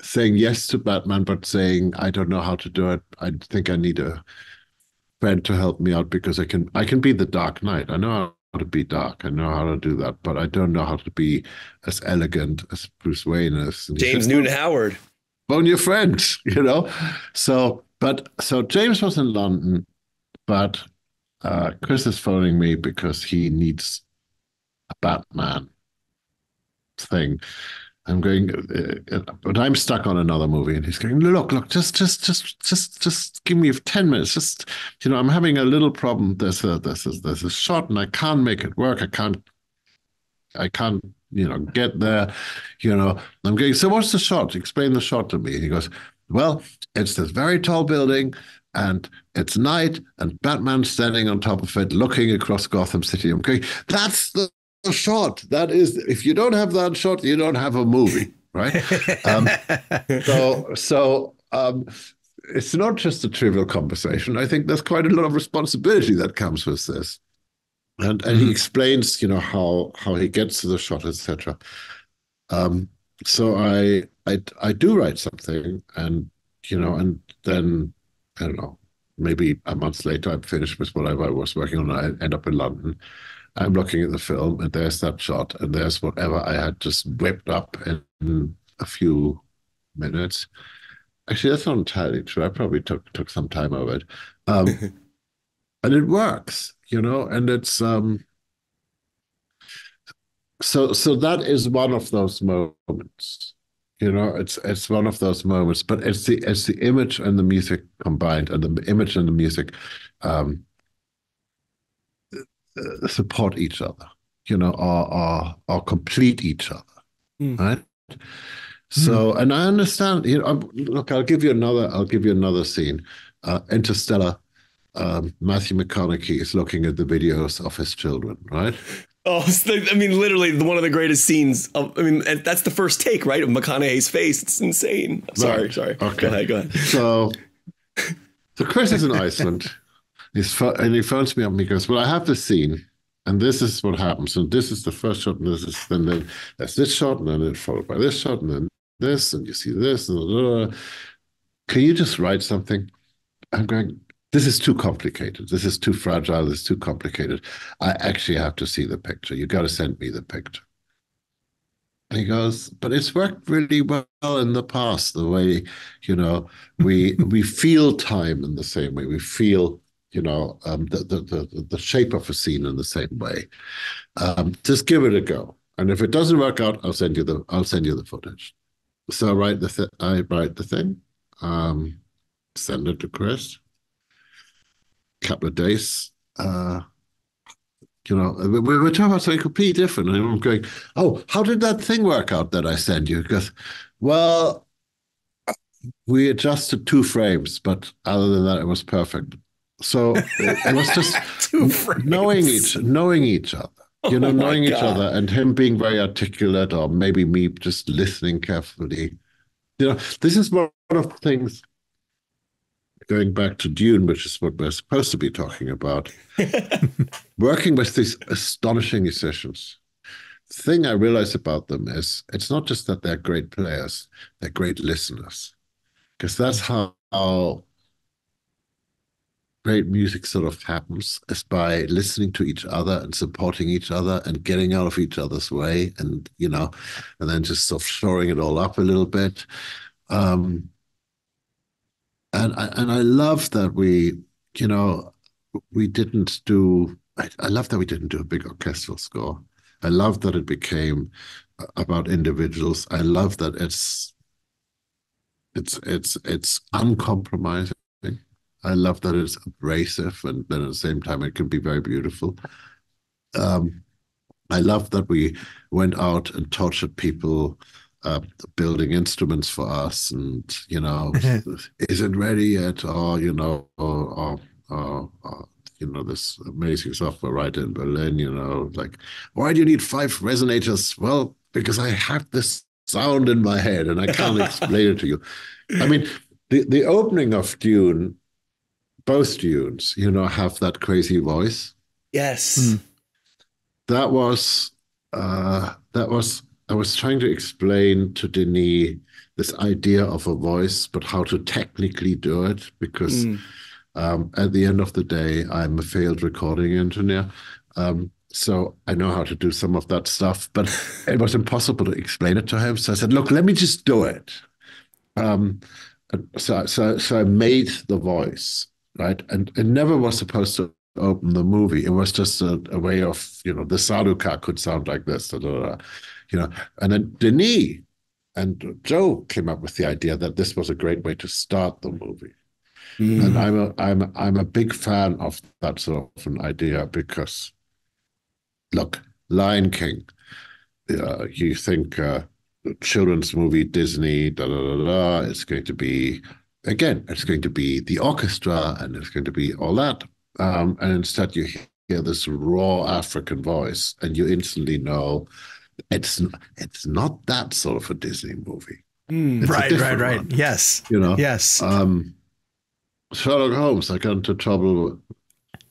Speaker 4: saying yes to Batman, but saying I don't know how to do it. I think I need a friend to help me out because I can I can be the Dark Knight. I know how to be dark. I know how to do that, but I don't know how to be as elegant as Bruce Wayne is.
Speaker 5: James said, Newton Howard.
Speaker 4: Phone your friend, you know. So, but so James was in London, but uh, Chris is phoning me because he needs a Batman thing. I'm going, uh, but I'm stuck on another movie, and he's going, look, look, just, just, just, just, just give me ten minutes. Just, you know, I'm having a little problem. There's a, there's a, there's a shot, and I can't make it work. I can't, I can't, you know, get there. You know, I'm going. So what's the shot? Explain the shot to me. And he goes, well, it's this very tall building, and it's night, and Batman's standing on top of it, looking across Gotham City. I'm going, that's the shot. That is, if you don't have that shot, you don't have a movie. right? Um, so, so um, it's not just a trivial conversation. I think there's quite a lot of responsibility that comes with this. And and he
Speaker 1: Mhm.
Speaker 4: explains, you know, how how he gets to the shot, etc. Um, so I I I do write something, and you know, and then I don't know, maybe a month later, I'm finished with whatever I was working on. I end up in London. I'm looking at the film, and there's that shot, and there's whatever I had just whipped up in a few minutes. Actually, that's not entirely true. I probably took took some time of it, um, and it works, you know. And it's um, so so that is one of those moments, you know. It's it's one of those moments, but it's the it's the image and the music combined, and the image and the music um, uh, support each other, you know, or or or complete each other,
Speaker 5: Mm.
Speaker 4: right? So, and I understand. You know, I'm- look, I'll give you another. I'll give you another scene. Uh, Interstellar. Um, Matthew McConaughey is looking at the videos of his children, right?
Speaker 5: Oh, I mean, literally one of the greatest scenes. Of, I mean, that's the first take, right, of McConaughey's face. It's insane. Sorry,
Speaker 4: Right.
Speaker 5: sorry.
Speaker 4: Okay.
Speaker 5: Go ahead. Go ahead.
Speaker 4: So, so Chris is in Iceland. He's and he phones me up and he goes, "Well, I have this scene, and this is what happens, and this is the first shot, and this is then then there's this shot, and then it's followed by this shot, and then this, and you see this, and blah, blah, blah. can you just write something?" I'm going. This is too complicated. This is too fragile. This is too complicated. I actually have to see the picture. You got to send me the picture. And he goes, but it's worked really well in the past. The way, you know, we we feel time in the same way. We feel, you know, um, the, the the the shape of a scene in the same way. Um, just give it a go. And if it doesn't work out, I'll send you the I'll send you the footage. So I write the th- I write the thing, um, send it to Chris. Couple of days, uh, you know, we, we were talking about something completely different. And I'm going, oh, how did that thing work out that I sent you? Because, well, we adjusted two frames, but other than that, it was perfect. So it, it was just knowing each knowing each other. You know,
Speaker 5: Oh
Speaker 4: knowing each other and him being very articulate, or maybe me just listening carefully. You know, this is one of the things going back to Dune, which is what we're supposed to be talking about. Working with these astonishing musicians. The thing I realize about them is it's not just that they're great players, they're great listeners. Because that's how, how great music sort of happens is by listening to each other and supporting each other and getting out of each other's way and you know and then just sort of shoring it all up a little bit um and I, and I love that we you know we didn't do I, I love that we didn't do a big orchestral score. I love that it became about individuals. I love that it's it's it's it's uncompromising. I love that it's abrasive and then at the same time it can be very beautiful. Um, I love that we went out and tortured people uh, building instruments for us and, you know, is it ready yet? Or, you know, or, or, or, or you know, this amazing software writer in Berlin, you know, like, why do you need five resonators? Well, because I have this sound in my head and I can't explain it to you. I mean, the, the opening of Dune both Dunes, you know, have that crazy voice.
Speaker 5: Yes.
Speaker 1: Mm.
Speaker 4: That was uh that was I was trying to explain to Denis this idea of a voice, but how to technically do it, because
Speaker 5: Mm.
Speaker 4: um, at the end of the day, I'm a failed recording engineer. Um, so I know how to do some of that stuff, but it was impossible to explain it to him. So I said, look, let me just do it. Um, so, so, so I made the voice, right? And it never was supposed to open the movie. It was just a, a way of, you know, the Sardaukar could sound like this, da, da, da, you know. And then Denis and Joe came up with the idea that this was a great way to start the movie.
Speaker 5: Mm.
Speaker 4: And I'm a I'm I'm a big fan of that sort of an idea because, look, Lion King, uh, you think uh, children's movie Disney, da da da da, it's going to be again, it's going to be the orchestra and it's going to be all that, um, and instead you hear this raw African voice, and you instantly know it's it's not that sort of a Disney movie.
Speaker 1: Mm, right, right, right. One. Yes.
Speaker 4: You know.
Speaker 1: Yes.
Speaker 4: Um, Sherlock Holmes, I got into trouble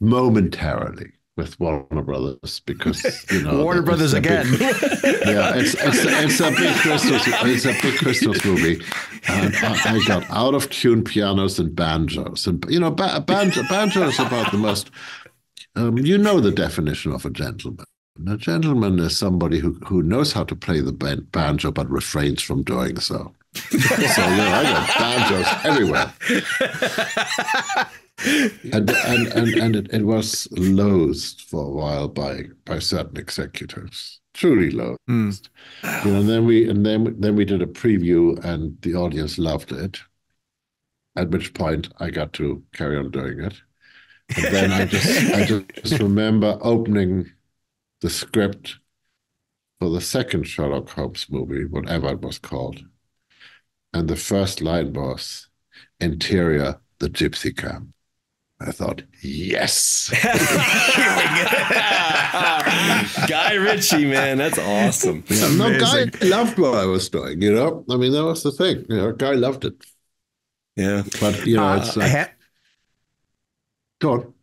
Speaker 4: momentarily with Warner Brothers because you know
Speaker 1: Warner Brothers again.
Speaker 4: Big, yeah, it's, it's it's a big Christmas it's a big Christmas movie, and I, I got out of tune pianos and banjos, and you know ba- banjo banjo is about the most. Um, you know the definition of a gentleman. A gentleman is somebody who, who knows how to play the banjo but refrains from doing so. so you know, I got banjos everywhere and and and, and it, it was loathed for a while by by certain executives truly loathed mm. you know and then we and then then we did a preview and the audience loved it at which point i got to carry on doing it and then i just i just remember opening the script for the second sherlock holmes movie whatever it was called and the first line was interior the gypsy camp I thought, yes.
Speaker 5: Guy Ritchie, man, that's awesome.
Speaker 4: Yeah, no, Guy loved what I was doing, you know? I mean, that was the thing. You know, Guy loved it.
Speaker 5: Yeah.
Speaker 4: But, you know, uh, it's like. Ha- go on.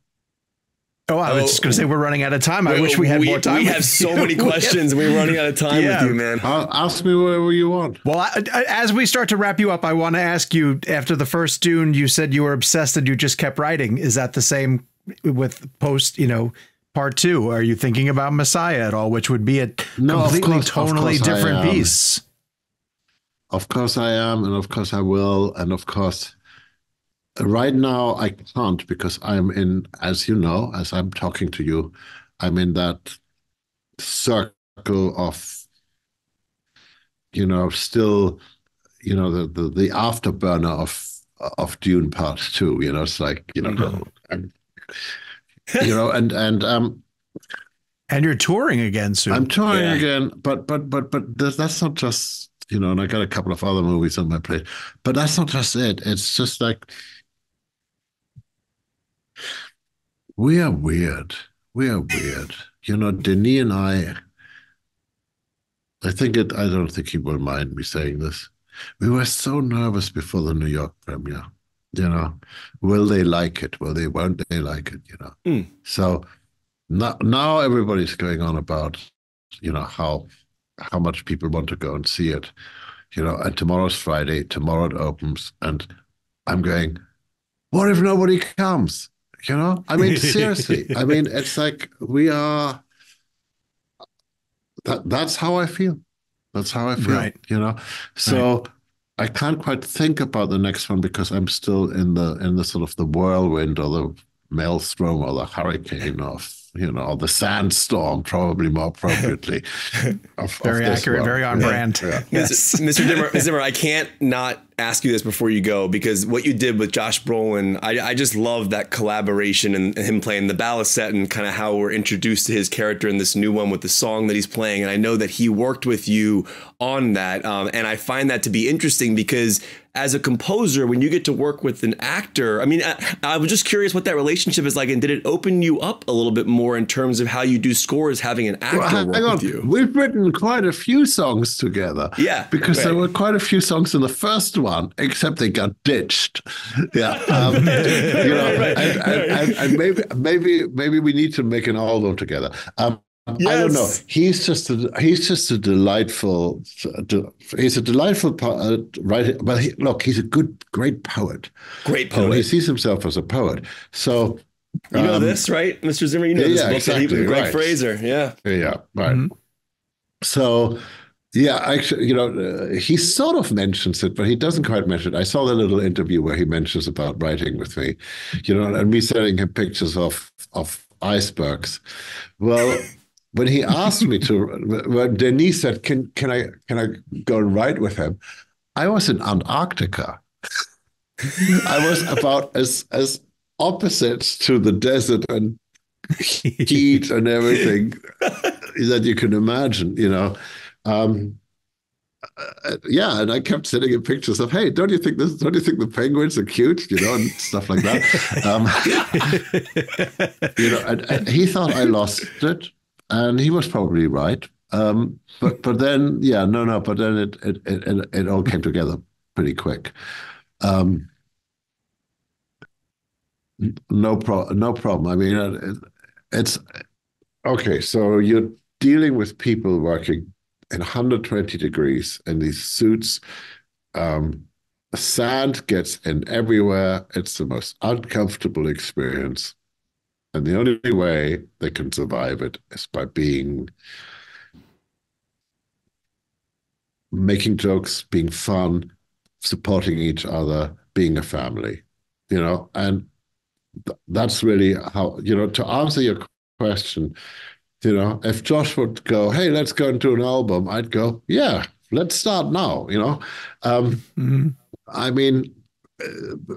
Speaker 1: Oh, I was oh, just going to say we're running out of time. I wish we had
Speaker 5: we,
Speaker 1: more time.
Speaker 5: We have so many questions. we're running out of time yeah. with you, man.
Speaker 4: Uh, ask me whatever you want.
Speaker 1: Well, I, I, as we start to wrap you up, I want to ask you. After the first Dune, you said you were obsessed and you just kept writing. Is that the same with post? You know, part two. Are you thinking about Messiah at all, which would be a no, completely, course, totally different piece?
Speaker 4: Of course, I am, and of course, I will, and of course right now I can't because I'm in, as you know, as I'm talking to you, I'm in that circle of, you know, still, you know, the the, the afterburner of of Dune Part Two. You know, it's like you know, mm-hmm. you know, and and um.
Speaker 1: And you're touring again soon.
Speaker 4: I'm touring yeah. again, but but but but that's not just you know, and I got a couple of other movies on my plate, but that's not just it. It's just like we are weird. We are weird. You know, Denis and I, I think it, I don't think he will mind me saying this. We were so nervous before the New York premiere. You know, will they like it? Will they, won't they like it? You know, mm. so now, now everybody's going on about, you know, how, how much people want to go and see it, you know, and tomorrow's Friday, tomorrow it opens. And I'm going, what if nobody comes? You know, I mean, seriously, I mean, it's like we are. That that's how I feel. That's how I feel. Right. You know, so right. I can't quite think about the next one because I'm still in the in the sort of the whirlwind or the maelstrom or the hurricane of you know, the sandstorm, probably more appropriately.
Speaker 1: Of, very of accurate, very on brand.
Speaker 5: Yeah. Yes. Mr. Zimmer, Mr. Zimmer, I can't not ask you this before you go because what you did with Josh Brolin, I, I just love that collaboration and him playing the balisette and kind of how we're introduced to his character in this new one with the song that he's playing. And I know that he worked with you on that. Um, and I find that to be interesting because as a composer, when you get to work with an actor, I mean, I, I, was just curious what that relationship is like, and did it open you up a little bit more in terms of how you do scores, having an actor well, work on. with you?
Speaker 4: We've written quite a few songs together.
Speaker 5: Yeah,
Speaker 4: because right. there were quite a few songs in the first one, except they got ditched. Yeah, um, you know, right, and, and, and, and, maybe maybe maybe we need to make an album together. Um, Yes. I don't know. He's just a, he's just a delightful. He's a delightful uh, writer. But he, look, he's a good, great poet.
Speaker 5: Great poet.
Speaker 4: You know, he sees himself as a poet. So
Speaker 5: you know um, this, right, Mr. Zimmer? You know yeah, this book exactly, that he, Greig right. Fraser. Yeah.
Speaker 4: Yeah. Right. Mm-hmm. So. Yeah, actually, you know, uh, he sort of mentions it, but he doesn't quite mention it. I saw the little interview where he mentions about writing with me, you know, and me sending him pictures of of icebergs. Well, when he asked me to, when Denis said, "Can can I can I go and write with him?" I was in Antarctica. I was about as as opposite to the desert and heat and everything that you can imagine. You know, um, uh, yeah, and I kept sending him pictures of, hey, don't you think this? Don't you think the penguins are cute? You know, and stuff like that. Um, you know, and, and he thought I lost it and he was probably right. Um, but but then yeah no no but then it it it, it all came together pretty quick. Um, no problem. No problem. I mean, it, it's okay. So you're dealing with people working in 120 degrees in these suits. Um, sand gets in everywhere. It's the most uncomfortable experience. And the only way they can survive it is by being making jokes, being fun, supporting each other, being a family, you know, and th- that's really how, you know, to answer your question, you know, if Josh would go, hey, let's go into an album, I'd go, yeah, let's start now, you know. Um, mm-hmm. I mean, uh,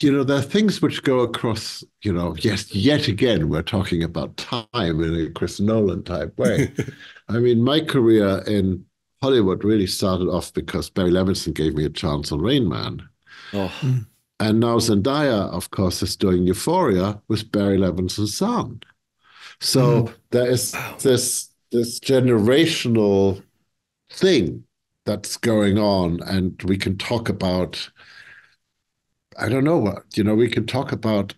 Speaker 4: you know, there are things which go across, you know, yes, yet again, we're talking about time in a Chris Nolan type way. I mean, my career in Hollywood really started off because Barry Levinson gave me a chance on Rain Man. Oh. And now Zendaya, of course, is doing Euphoria with Barry Levinson's son. So mm. there is wow. this this generational thing that's going on, and we can talk about. I don't know what you know. We can talk about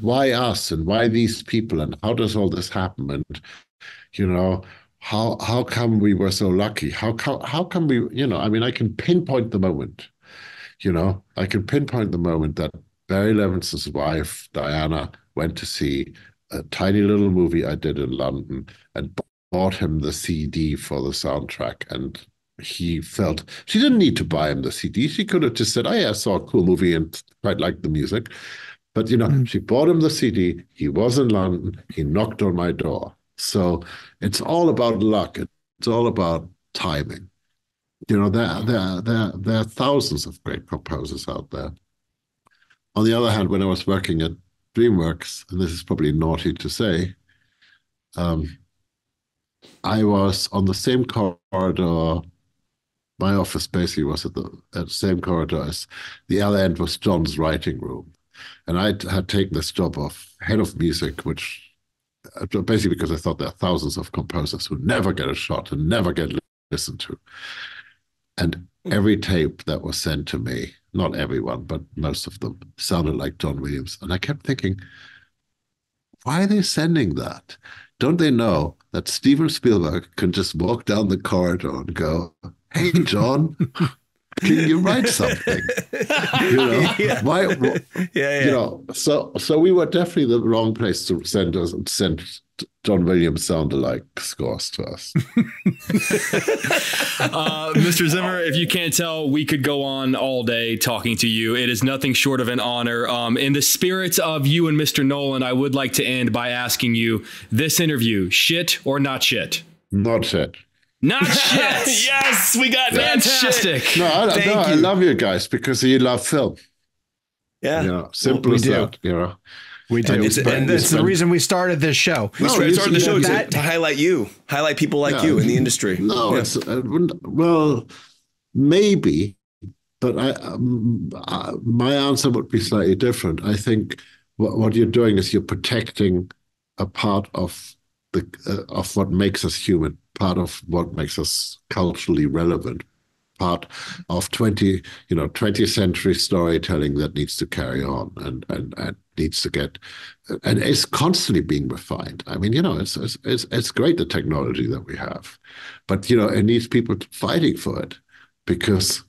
Speaker 4: why us and why these people and how does all this happen and you know how how come we were so lucky? How how how come we? You know, I mean, I can pinpoint the moment. You know, I can pinpoint the moment that Barry Levinson's wife Diana went to see a tiny little movie I did in London and bought him the CD for the soundtrack. And he felt she didn't need to buy him the CD. She could have just said, "Oh yeah, I saw a cool movie and quite liked the music." But you know, mm. she bought him the CD. He was in London. He knocked on my door. So it's all about luck. It's all about timing. You know, there, there, there, there are thousands of great composers out there. On the other hand, when I was working at DreamWorks, and this is probably naughty to say, um, I was on the same corridor. My office basically was at the, at the same corridor as the other end was John's writing room. And I had taken this job of head of music, which uh, basically because I thought there are thousands of composers who never get a shot and never get listened to. And hmm. every tape that was sent to me, not everyone, but most of them, sounded like John Williams. And I kept thinking, why are they sending that? Don't they know that Steven Spielberg can just walk down the corridor and go, Hey, John, can you write something? you know, yeah. why? Yeah, yeah, You know, so so we were definitely the wrong place to send us send John Williams sound alike scores to us.
Speaker 2: uh, Mr. Zimmer, if you can't tell, we could go on all day talking to you. It is nothing short of an honor. Um, in the spirit of you and Mr. Nolan, I would like to end by asking you this interview: shit or not shit?
Speaker 4: Not shit.
Speaker 2: Not shit.
Speaker 5: yes, we got
Speaker 2: fantastic.
Speaker 4: No, I, no, you. I love you guys because you love film.
Speaker 5: Yeah,
Speaker 4: you know, simple well, as do. that. You know,
Speaker 1: we do. And it's, and it's the reason we started this show.
Speaker 5: We no, started the show to, to, highlight you, highlight people like yeah. you in the industry.
Speaker 4: No, yeah. it's uh, well, maybe, but I, um, uh, my answer would be slightly different. I think what, what you're doing is you're protecting a part of the uh, of what makes us human part of what makes us culturally relevant, part of 20, you know, 20th century storytelling that needs to carry on and, and, and needs to get, and is constantly being refined. I mean, you know, it's, it's, it's great the technology that we have, but, you know, it needs people fighting for it because,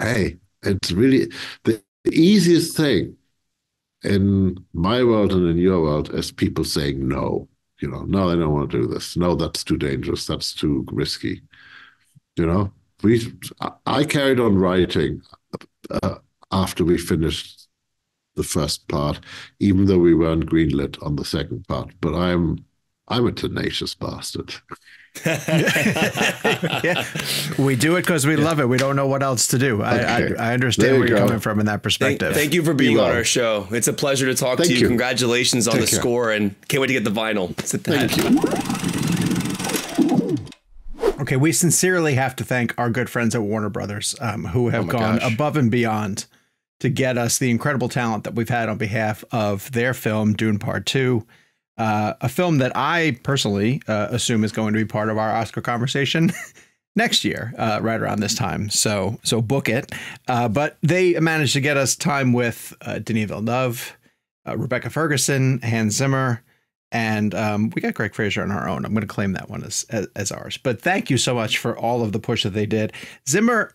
Speaker 4: hey, it's really the easiest thing in my world and in your world is people saying no you know, no, I don't want to do this. No, that's too dangerous. That's too risky. You know, we. I carried on writing uh, after we finished the first part, even though we weren't greenlit on the second part. But I'm, I'm a tenacious bastard.
Speaker 1: yeah. We do it because we yeah. love it. We don't know what else to do. Okay. I, I, I, understand where you are coming from in that perspective.
Speaker 5: Thank, thank you for being you on our show. It's a pleasure to talk thank to you. you. Congratulations on Take the care. score and can't wait to get the vinyl.
Speaker 4: Thank
Speaker 1: you. Okay, we sincerely have to thank our good friends at Warner Brothers um, who have oh gone gosh. above and beyond to get us the incredible talent that we've had on behalf of their film, Dune Part 2 uh, a film that I personally uh, assume is going to be part of our Oscar conversation next year, uh, right around this time. So so book it. Uh, but they managed to get us time with uh, Denis Villeneuve, uh, Rebecca Ferguson, Hans Zimmer. And um, we got Greig Fraser on our own. I'm going to claim that one as, as as ours. But thank you so much for all of the push that they did. Zimmer,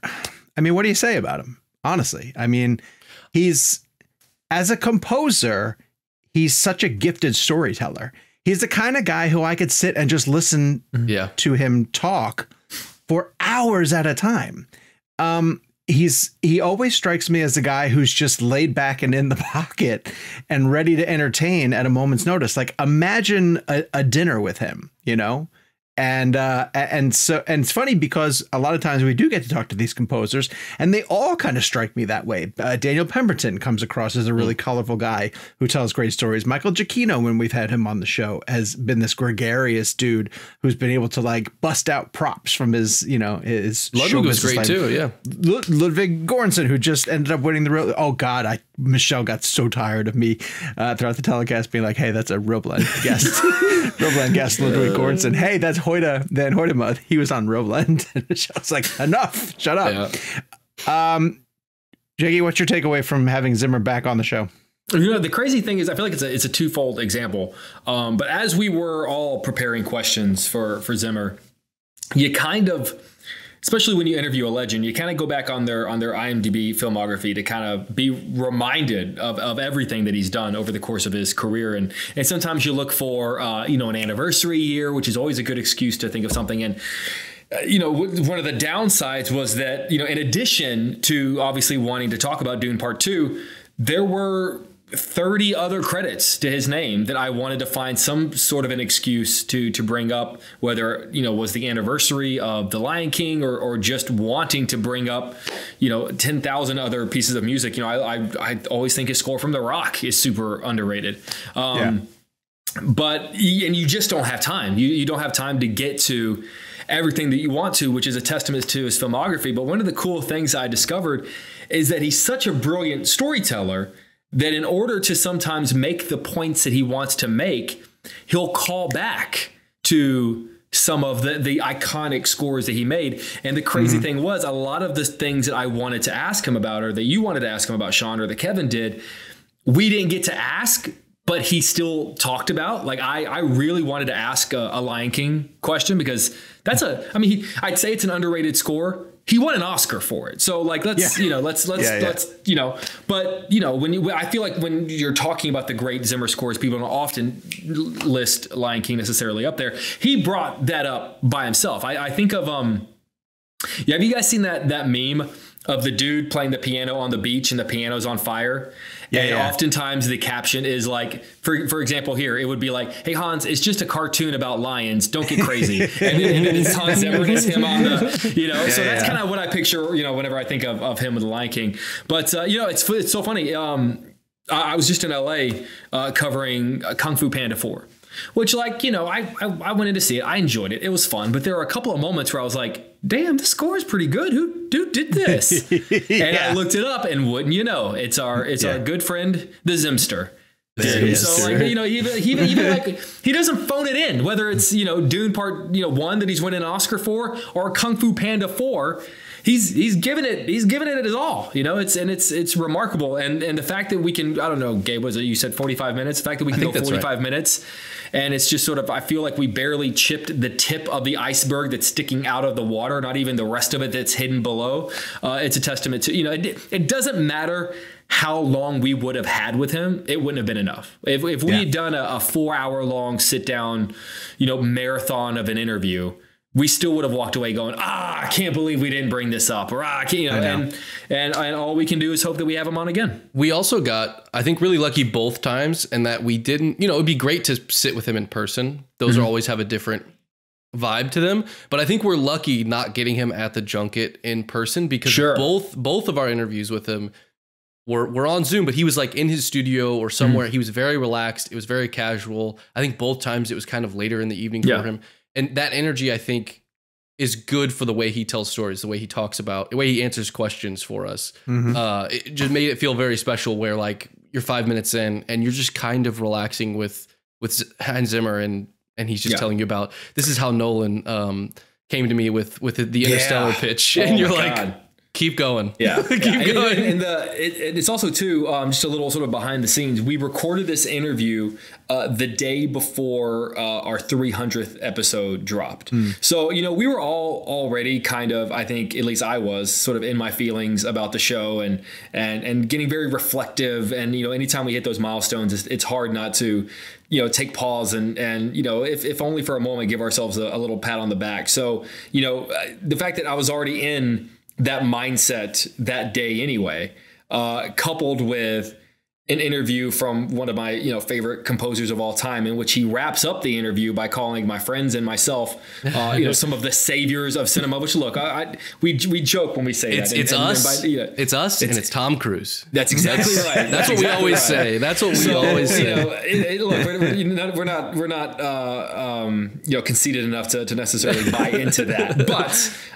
Speaker 1: I mean, what do you say about him? Honestly, I mean, he's as a composer, he's such a gifted storyteller. He's the kind of guy who I could sit and just listen
Speaker 3: Yeah.
Speaker 1: to him talk for hours at a time. Um, he's he always strikes me as a guy who's just laid back and in the pocket and ready to entertain at a moment's notice. Like imagine a, a dinner with him, you know. And uh, and so and it's funny because a lot of times we do get to talk to these composers, and they all kind of strike me that way. Uh, Daniel Pemberton comes across as a really colorful guy who tells great stories. Michael Giacchino, when we've had him on the show, has been this gregarious dude who's been able to like bust out props from his you know his
Speaker 3: Ludwig was great
Speaker 1: life.
Speaker 3: too. Yeah.
Speaker 1: Lud- Ludwig Göransson, who just ended up winning the real. Oh God, I Michelle got so tired of me uh, throughout the telecast being like, "Hey, that's a ReelBlend guest, ReelBlend guest, Ludwig Göransson. Hey, that's Hoyte Van Hoytema. He was on ReelBlend." And was like, "Enough, shut up."
Speaker 3: Yeah.
Speaker 1: Um, Jiggy, what's your takeaway from having Zimmer back on the show?
Speaker 2: You know, the crazy thing is, I feel like it's a it's a twofold example. Um, but as we were all preparing questions for for Zimmer, you kind of, especially when you interview a legend, you kind of go back on their on their IMDb filmography to kind of be reminded of, of everything that he's done over the course of his career, and and sometimes you look for uh, you know an anniversary year, which is always a good excuse to think of something. And you know, one of the downsides was that, you know, in addition to obviously wanting to talk about Dune Part 2, there were 30 other credits to his name that I wanted to find some sort of an excuse to to bring up whether, you know, was the anniversary of The Lion King or or just wanting to bring up, you know, 10,000 other pieces of music. You know, I I, I always think his score from The Rock is super underrated. Um but and you just don't have time. You you don't have time to get to everything that you want to, which is a testament to his filmography. But one of the cool things I discovered is that he's such a brilliant storyteller that in order to sometimes make the points that he wants to make, he'll call back to some of the the iconic scores that he made. And the crazy mm-hmm. thing was a lot of the things that I wanted to ask him about or that you wanted to ask him about Sean or that Kevin did, we didn't get to ask but he still talked about like i i really wanted to ask a, a lion king question because that's a i mean he, i'd say it's an underrated score he won an oscar for it so like let's
Speaker 1: Yeah.
Speaker 2: you know let's let's
Speaker 1: Yeah, yeah.
Speaker 2: let's you know but you know when you i feel like when you're talking about the great zimmer scores people don't often list lion king necessarily up there he brought that up by himself i, I think of um yeah, have you guys seen that that meme of the dude playing the piano on the beach and the piano's on fire?
Speaker 1: Yeah,
Speaker 2: and
Speaker 1: yeah.
Speaker 2: oftentimes the caption is like, for for example, here it would be like, "Hey Hans, it's just a cartoon about lions. Don't get crazy." and, then, and then it's Hans Zimmer and it's him on the, you know. so that's
Speaker 1: yeah.
Speaker 2: kind of what I picture, you know, whenever I think of, of him with the Lion King. But uh, you know, it's it's so funny. Um, I, I was just in LA uh, covering uh, Kung Fu Panda Four. Which, like, you know, I, I I went in to see it. I enjoyed it. It was fun. But there were a couple of moments where I was like, "Damn, the score is pretty good. Who who did this?" And I looked it up, and wouldn't you know, it's our it's our good friend, the Zimster. So like you know he even, even, even like he doesn't phone it in whether it's you know Dune Part you know one that he's winning an Oscar for or Kung Fu Panda four he's he's giving it he's giving it his all you know it's and it's it's remarkable and and the fact that we can I don't know Gabe was it you said 45 minutes the fact that we can go
Speaker 3: think that's right.
Speaker 2: 45 minutes and it's just sort of I feel like we barely chipped the tip of the iceberg that's sticking out of the water not even the rest of it that's hidden below uh, it's a testament to you know it, it doesn't matter how long we would have had with him, it wouldn't have been enough. If, if we
Speaker 1: Yeah.
Speaker 2: had done a, a four hour long sit down, you know, marathon of an interview, we still would have walked away going, ah, I can't believe we didn't bring this up, or ah, I can't, you know,
Speaker 1: know.
Speaker 2: and and and all we can do is hope that we have him on again.
Speaker 3: We also got, I think, really lucky both times, and that we didn't. You know, it'd be great to sit with him in person. Those
Speaker 2: Mm-hmm.
Speaker 3: are always have a different vibe to them. But I think we're lucky not getting him at the junket in person because
Speaker 2: Sure.
Speaker 3: both both of our interviews with him were were on Zoom. But he was like in his studio or somewhere.
Speaker 2: Mm-hmm.
Speaker 3: He was very relaxed. It was very casual. I think both times it was kind of later in the evening
Speaker 2: Yeah.
Speaker 3: for him, and that energy I think is good for the way he tells stories, the way he talks about, the way he answers questions for us.
Speaker 1: Mm-hmm.
Speaker 3: Uh, it just made it feel very special. Where like you're five minutes in and you're just kind of relaxing with with Hans Zimmer and and he's just
Speaker 2: Yeah.
Speaker 3: telling you about this is how Nolan um, came to me with with the Interstellar
Speaker 2: Yeah.
Speaker 3: pitch,
Speaker 2: Oh
Speaker 3: and you're like,
Speaker 2: God.
Speaker 3: Keep going,
Speaker 2: Yeah,
Speaker 3: keep
Speaker 2: yeah.
Speaker 3: Going.
Speaker 2: And, and the it, it- it's also too um, just a little sort of behind the scenes. We recorded this interview uh, the day before uh, our 300th episode dropped. So you know we were all already kind of I think at least I was sort of in my feelings about the show and and and getting very reflective. And you know anytime we hit those milestones, it's, it's hard not to you know take pause and and you know if, if only for a moment give ourselves a, a little pat on the back so you know uh, the fact that i was already in that mindset that day anyway uh, coupled with an interview from one of my you know favorite composers of all time in which he wraps up the interview by calling my friends and myself uh, you know some of the saviors of cinema which look I, I we we joke when we say
Speaker 3: It's
Speaker 2: that
Speaker 3: it's
Speaker 2: and- and
Speaker 3: us,
Speaker 2: by- you know,
Speaker 3: it's us, and it's Tom Cruise.
Speaker 2: that's exactly right
Speaker 3: That's what we always
Speaker 2: right.
Speaker 3: say. That's what we
Speaker 2: So,
Speaker 3: always
Speaker 2: you
Speaker 3: say.
Speaker 2: know, it, it, look, we're, we're, you know, we're not we're not uh, um, you know conceited enough to, to necessarily buy into that, but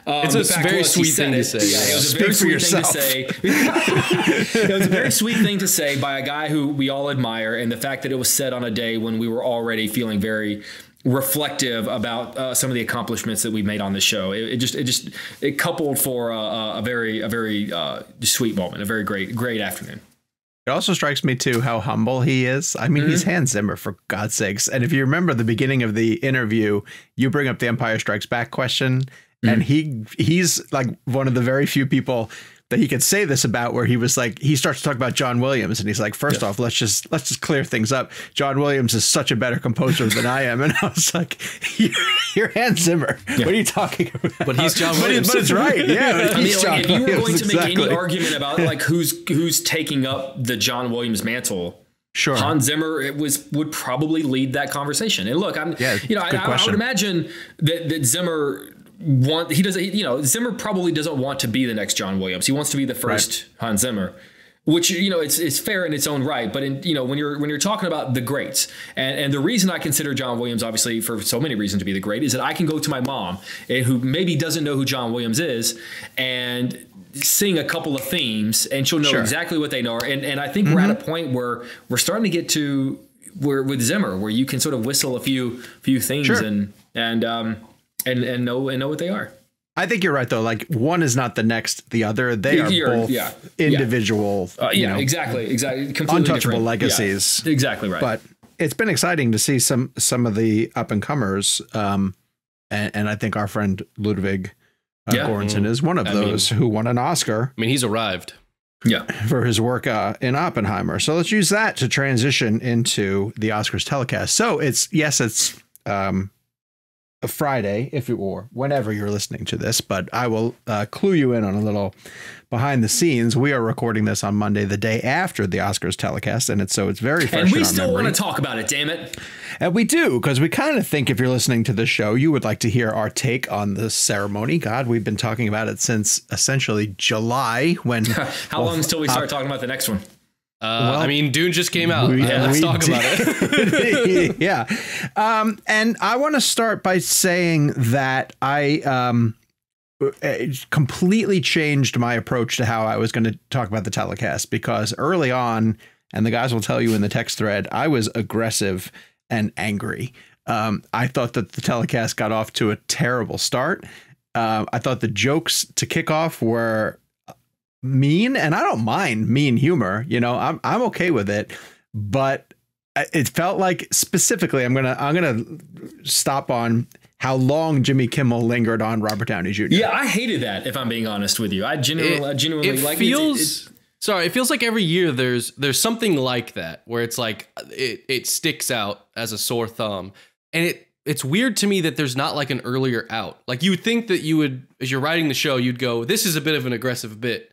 Speaker 2: um,
Speaker 3: It's a very sweet thing to
Speaker 2: it.
Speaker 3: say.
Speaker 2: Yeah, it was a
Speaker 1: Speak
Speaker 2: very
Speaker 1: for
Speaker 2: sweet
Speaker 1: yourself.
Speaker 2: thing to say. it was a very sweet thing to say by a guy who we all admire, and the fact that it was said on a day when we were already feeling very reflective about uh, some of the accomplishments that we made on the show. It, it just it just it coupled for a, a very a very uh, sweet moment, a very great great afternoon.
Speaker 1: It also strikes me too how humble he is. I mean, he's Hans Zimmer for God's sakes. And if you remember the beginning of the interview, you bring up the Empire Strikes Back question, and he he's like one of the very few people that he could say this about where he was like he starts to talk about John Williams and he's like first off let's just let's just clear things up. John Williams is such a better composer than I am. And I was like you're, you're Hans Zimmer. What are you talking about?
Speaker 3: But he's John
Speaker 1: But it-
Speaker 3: Williams.
Speaker 1: but it's right. Yeah
Speaker 2: I mean, like, if you were
Speaker 1: Williams,
Speaker 2: going to make
Speaker 1: exactly.
Speaker 2: any argument about like who's who's taking up the John Williams mantle,
Speaker 1: sure.
Speaker 2: Hans Zimmer it was would probably lead that conversation. And look, I'm
Speaker 1: Yeah,
Speaker 2: you know I, I, I would imagine that that Zimmer want he doesn't you know Zimmer probably doesn't want to be the next John Williams. He wants to be the first Hans Zimmer. Which you know it's it's fair in its own right, but in you know when you're when you're talking about the greats, and and the reason I consider John Williams obviously for so many reasons to be the great is that I can go to my mom eh, who maybe doesn't know who John Williams is, and sing a couple of themes, and she'll know
Speaker 1: Sure.
Speaker 2: exactly what they know. And and I think we're at a point where we're starting to get to where with Zimmer where you can sort of whistle a few few things
Speaker 1: Sure.
Speaker 2: and and um and and know and know what they are.
Speaker 1: I think you're right though. Like one is not the next the other. They are
Speaker 2: You're-
Speaker 1: both
Speaker 2: yeah, yeah.
Speaker 1: individual,
Speaker 2: Uh,
Speaker 1: you
Speaker 2: yeah,
Speaker 1: know,
Speaker 2: exactly, exactly. Completely
Speaker 1: untouchable
Speaker 2: different.
Speaker 1: legacies.
Speaker 2: Yeah, exactly right.
Speaker 1: But it's been exciting to see some some of the up and comers, um, and, and I think our friend Ludwig uh,
Speaker 2: Yeah.
Speaker 1: Göransson is one of
Speaker 3: I mean-
Speaker 1: those who won an Oscar
Speaker 3: I mean, he's arrived.
Speaker 2: yeah,
Speaker 1: for his work uh, in Oppenheimer. So let's use that to transition into the Oscars telecast. So it's yes, it's um, a Friday if you or whenever you're listening to this, but I will uh, clue you in on a little behind the scenes. We are recording this on Monday, the day after the Oscars telecast, and it's so it's very fresh.
Speaker 2: and we still want to talk about it. Damn it!
Speaker 1: And we do, because we kind of think if you're listening to the show, you would like to hear our take on the ceremony. God, we've been talking about it since essentially July when.
Speaker 2: How long until we start talking about the next one?
Speaker 3: Uh,
Speaker 1: Well,
Speaker 3: I mean, Dune just came out.
Speaker 1: we-
Speaker 3: Uh, let's talk
Speaker 1: did-
Speaker 3: about it.
Speaker 1: yeah. Um, and I want to start by saying that I um, completely changed my approach to how I was going to talk about the telecast because early on, and the guys will tell you in the text thread, I was aggressive and angry. Um, I thought that the telecast got off to a terrible start. Uh, I thought the jokes to kick off were mean, and I don't mind mean humor. You know, I'm I'm okay with it, but uh, it felt like specifically, I'm gonna I'm gonna stop on how long Jimmy Kimmel lingered on Robert Downey Jr.
Speaker 2: Yeah, I hated that. If I'm being honest with you, I genuinely, I genuinely
Speaker 3: it
Speaker 2: like
Speaker 3: feels
Speaker 2: It, it,
Speaker 3: sorry it feels like every year there's there's something like that where it's like it, it sticks out as a sore thumb and it it's weird to me that there's not like an earlier out like you would think that you would as you're writing the show you'd go this is a bit of an aggressive bit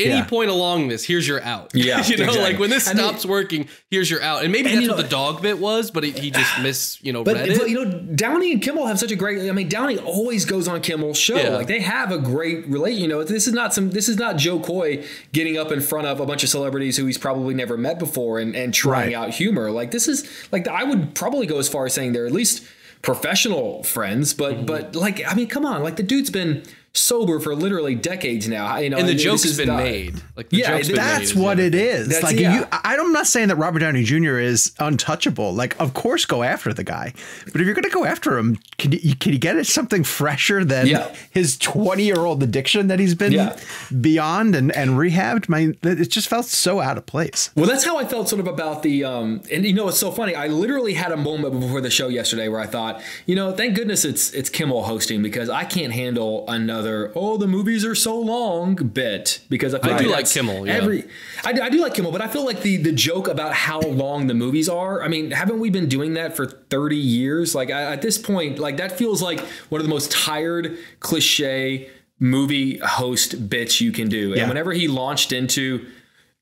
Speaker 3: any
Speaker 1: Yeah.
Speaker 3: point along this here's your out
Speaker 2: Yeah,
Speaker 3: you know
Speaker 2: exactly.
Speaker 3: like when this
Speaker 2: I mean-
Speaker 3: stops working here's your out and maybe
Speaker 2: And
Speaker 3: that's
Speaker 2: you
Speaker 3: what the dog bit was but he, he just miss you know
Speaker 2: But,
Speaker 3: read
Speaker 2: but,
Speaker 3: it
Speaker 2: you know, Downey and Kimmel have such a great. I mean, Downey always goes on Kimmel's show.
Speaker 3: Yeah.
Speaker 2: Like they have a great relation. You know, this is not some. This is not Jo Koy getting up in front of a bunch of celebrities who he's probably never met before and and trying
Speaker 1: Right.
Speaker 2: out humor. Like this is like I would probably go as far as saying they're at least professional friends. But mm-hmm. but like I mean, come on, like the dude's been sober for literally decades now. You know,
Speaker 3: and the joke
Speaker 2: has
Speaker 3: been
Speaker 2: the-
Speaker 3: made. Like the
Speaker 2: Yeah,
Speaker 3: joke's been
Speaker 1: That's
Speaker 3: made,
Speaker 1: what
Speaker 3: yeah.
Speaker 1: it is.
Speaker 2: That's-
Speaker 1: like
Speaker 2: yeah.
Speaker 1: you, I, I'm not saying that Robert Downey Jr. is untouchable. Like, of course, go after the guy. But if you're going to go after him, can you can you get it something fresher than
Speaker 2: Yeah.
Speaker 1: his 20 year old addiction that he's been
Speaker 2: Yeah.
Speaker 1: beyond and and rehabbed? My, it just felt so out of place.
Speaker 2: Well, that's how I felt sort of about the, um, and you know, it's so funny. I literally had a moment before the show yesterday where I thought, you know, thank goodness it's it's Kimmel hosting because I can't handle another oh the movies are so long bit because I, feel
Speaker 3: I do like
Speaker 2: that's
Speaker 3: Kimmel, yeah.
Speaker 2: Every I, do- I do like Kimmel, but I feel like the the joke about how long the movies are. I mean, haven't we been doing that for thirty years? Like I, at this point, like that feels like one of the most tired cliche movie host bits you can do.
Speaker 1: Yeah.
Speaker 2: And whenever he launched into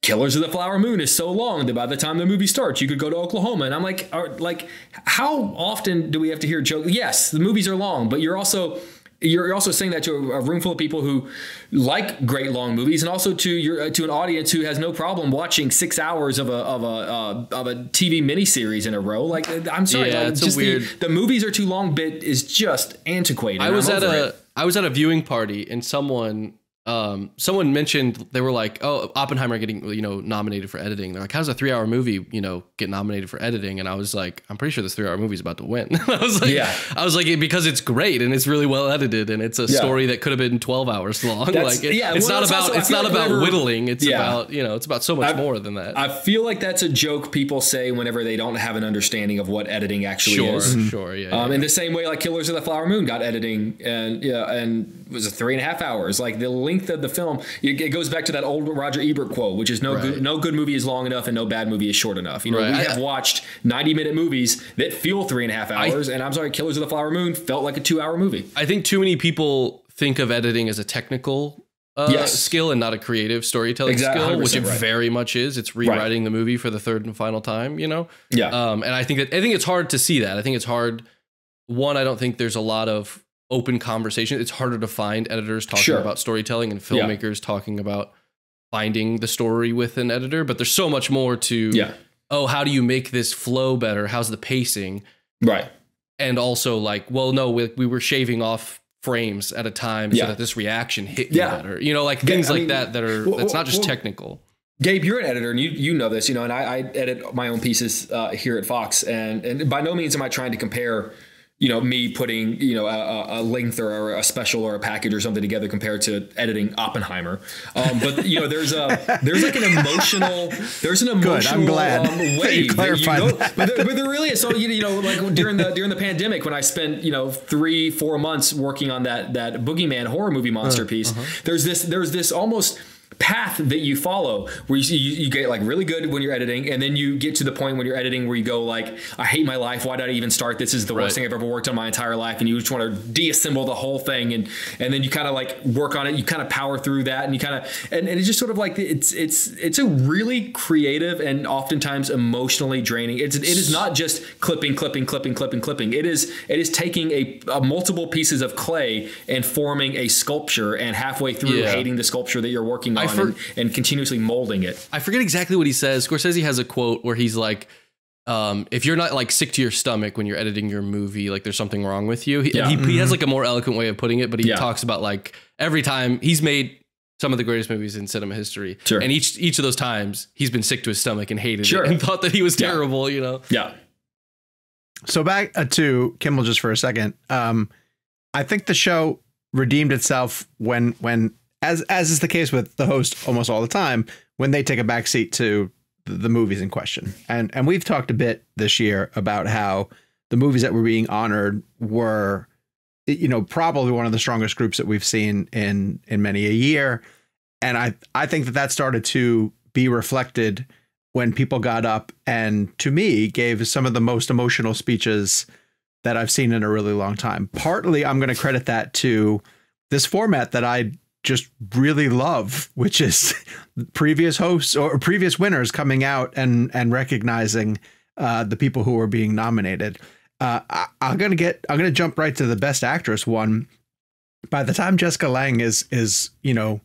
Speaker 2: Killers of the Flower Moon is so long that by the time the movie starts, you could go to Oklahoma. And I'm like, are, like, how often do we have to hear jokes? Yes, the movies are long, but you're also you're also saying that to a, room full of people who like great long movies, and also to your to an audience who has no problem watching six hours of a of a uh, of a TV miniseries in a row. Like, I'm sorry,
Speaker 3: Yeah,
Speaker 2: like,
Speaker 3: it's a weird-
Speaker 2: the, the movies are too long. Bit is just antiquated.
Speaker 3: I was at a. I was at a viewing party and someone um someone mentioned they were like oh Oppenheimer getting you know nominated for editing they're like how does a three hour movie you know get nominated for editing and I was like I'm pretty sure this three hour movie is about to win I was like
Speaker 2: Yeah.
Speaker 3: I was like because it's great and it's really well edited and it's a
Speaker 2: Yeah.
Speaker 3: story that could have been 12 hours long
Speaker 2: That's-
Speaker 3: like it-
Speaker 2: yeah,
Speaker 3: it's
Speaker 2: well,
Speaker 3: not about
Speaker 2: also-
Speaker 3: it's not
Speaker 2: like
Speaker 3: about
Speaker 2: whenever-
Speaker 3: whittling it's
Speaker 2: Yeah.
Speaker 3: about you know it's about so much
Speaker 2: I've-
Speaker 3: more than that
Speaker 2: I feel like that's a joke people say whenever they don't have an understanding of what editing actually
Speaker 3: sure
Speaker 2: is.
Speaker 3: sure yeah,
Speaker 2: Um,
Speaker 3: yeah.
Speaker 2: in the same way, like Killers of the Flower Moon got editing and yeah, and was a three and a half hours. Like the length of the film, it, it goes back to that old Roger Ebert quote, which is no
Speaker 3: Right.
Speaker 2: good, no good movie is long enough and no bad movie is short enough. You know,
Speaker 3: Right.
Speaker 2: we
Speaker 3: I-
Speaker 2: have watched ninety minute movies that feel three and a half hours, and I'm sorry, Killers of the Flower Moon felt like a two hour movie.
Speaker 3: I think too many people think of editing as a technical uh,
Speaker 2: Yes.
Speaker 3: skill and not a creative storytelling
Speaker 2: Exact-
Speaker 3: skill, which it
Speaker 2: right.
Speaker 3: very much is. It's rewriting the movie for the third and final time, you know?
Speaker 2: Yeah.
Speaker 3: Um, and I think that I think it's hard to see that. I think it's hard. One, I don't think there's a lot of open conversation. It's harder to find editors talking
Speaker 2: Sure.
Speaker 3: about storytelling and
Speaker 2: Yeah.
Speaker 3: filmmakers talking about finding the story with an editor. But there's so much more to
Speaker 2: yeah.
Speaker 3: oh, how do you make this flow better? How's the pacing?
Speaker 2: Right.
Speaker 3: and also like well no we, we were shaving off frames at a time
Speaker 2: Yeah.
Speaker 3: so that this reaction hit you
Speaker 2: Yeah.
Speaker 3: better you know like things
Speaker 2: I
Speaker 3: like
Speaker 2: mean,
Speaker 3: that that are
Speaker 2: well,
Speaker 3: that's not just
Speaker 2: well,
Speaker 3: technical
Speaker 2: Gabe, you're an editor, and you you know this, you know, and I, I edit my own pieces uh, here at Fox, and and by no means am I trying to compare, you know, me putting you know a, a- length or a special or a package or something together compared to editing Oppenheimer. Um, but you know, there's a there's like an emotional there's an emotional Good,
Speaker 1: I'm glad
Speaker 2: um,
Speaker 1: that you
Speaker 2: wave go-
Speaker 1: that.
Speaker 2: But, there, but there really is. So you, you know, like during the during the pandemic, when I spent you know three four months working on that that boogeyman horror movie monster piece, there's this there's this almost path that you follow where you, you you get like really good when you're editing and then you get to the point when you're editing where you go like I hate my life. Why did I even start this? Is the
Speaker 3: Right.
Speaker 2: worst thing I've ever worked on my entire life and you just want to deassemble the whole thing and and then you kind of like work on it. You kind of power through that and you kind of and, and it's just sort of like it's it's it's a really creative and oftentimes emotionally draining. It's it is not just clipping clipping clipping clipping clipping. It is it is taking a, a multiple pieces of clay and forming a sculpture and halfway through
Speaker 3: Yeah.
Speaker 2: hating the sculpture that you're working on
Speaker 3: for-
Speaker 2: and, and continuously molding it
Speaker 3: i forget exactly what he says scorsese has a quote where he's like um, if you're not like sick to your stomach when you're editing your movie, like there's something wrong with you. He,
Speaker 2: Yeah.
Speaker 3: he, he has like a more eloquent way of putting it, but he
Speaker 2: Yeah.
Speaker 3: talks about like every time he's made some of the greatest movies in cinema history,
Speaker 2: Sure.
Speaker 3: and each each of those times he's been sick to his stomach and hated
Speaker 2: Sure.
Speaker 3: it and thought that he was
Speaker 2: Yeah.
Speaker 3: terrible. You know,
Speaker 2: yeah
Speaker 1: So back uh, to Kimmel just for a second. Um, I think the show redeemed itself when when as as is the case with the host almost all the time when they take a backseat to the, movies in question. And and we've talked a bit this year about how the movies that were being honored were you know probably one of the strongest groups that we've seen in in many a year and i i think that that started to be reflected when people got up and to me gave some of the most emotional speeches that I've seen in a really long time. Partly I'm going to credit that to this format that I just really love, which is previous hosts or previous winners coming out and and recognizing uh, the people who are being nominated. Uh, I, I'm gonna get I'm gonna jump right to the best actress one. By the time Jessica Lange is is you know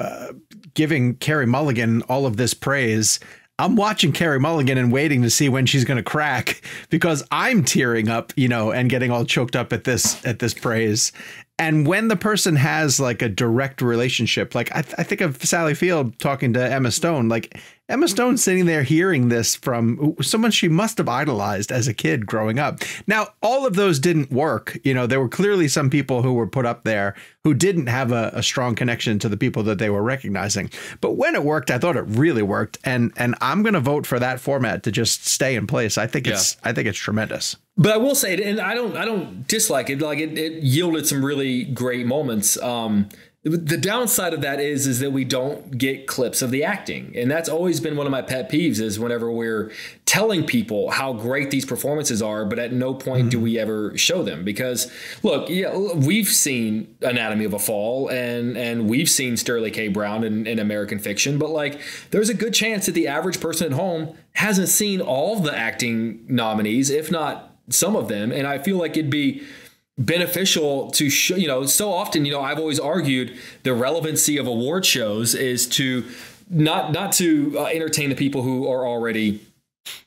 Speaker 1: uh, giving Carey Mulligan all of this praise, I'm watching Carey Mulligan and waiting to see when she's going to crack because I'm tearing up, you know, and getting all choked up at this at this praise. And when the person has like a direct relationship, like I, th- I think of Sally Field talking to Emma Stone, like Emma Stone sitting there hearing this from someone she must have idolized as a kid growing up. Now, all of those didn't work. You know, there were clearly some people who were put up there who didn't have a, a strong connection to the people that they were recognizing. But when it worked, I thought it really worked. And and I'm going to vote for that format to just stay in place. I think it's I think it's tremendous.
Speaker 2: But I will say, and I don't, I don't dislike it. Like it, it yielded some really great moments. Um, the downside of that is is that we don't get clips of the acting. And that's always been one of my pet peeves is whenever we're telling people how great these performances are but at no point mm-hmm. do we ever show them. Because look yeah we've seen anatomy of a fall and and we've seen sterling k. Brown in, in american fiction but like there's a good chance that the average person at home hasn't seen all the acting nominees if not some of them. And i feel like it'd be beneficial to show you know so often you know i've always argued the relevancy of award shows is to not not to uh, entertain the people who are already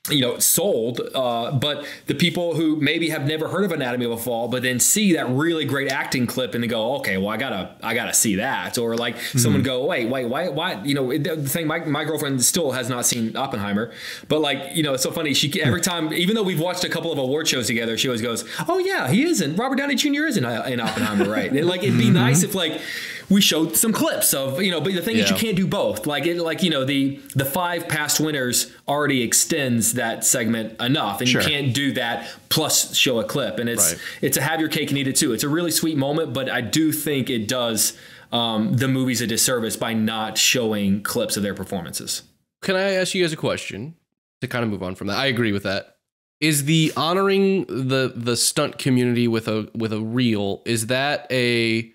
Speaker 2: you know sold uh, but the people who maybe have never heard of anatomy of a fall but then see that really great acting clip and they go okay well i gotta i gotta see that or like mm-hmm. someone go wait wait why why you know the thing my, my girlfriend still has not seen oppenheimer but like you know it's so funny she every time even though we've watched a couple of award shows together she always goes oh yeah he is in robert downey jr is in, in oppenheimer right and like it'd be mm-hmm. nice if like we showed some clips of you know but the thing yeah. is you can't do both like it like you know the the five past winners already extends that segment enough and sure. you can't do that plus show a clip and it's right. it's a have your cake and eat it too it's a really sweet moment but i do think it does um, the movies a disservice by not showing clips of their performances
Speaker 3: can i ask you guys a question to kind of move on from that i agree with that is the honoring the the stunt community with a with a reel is that a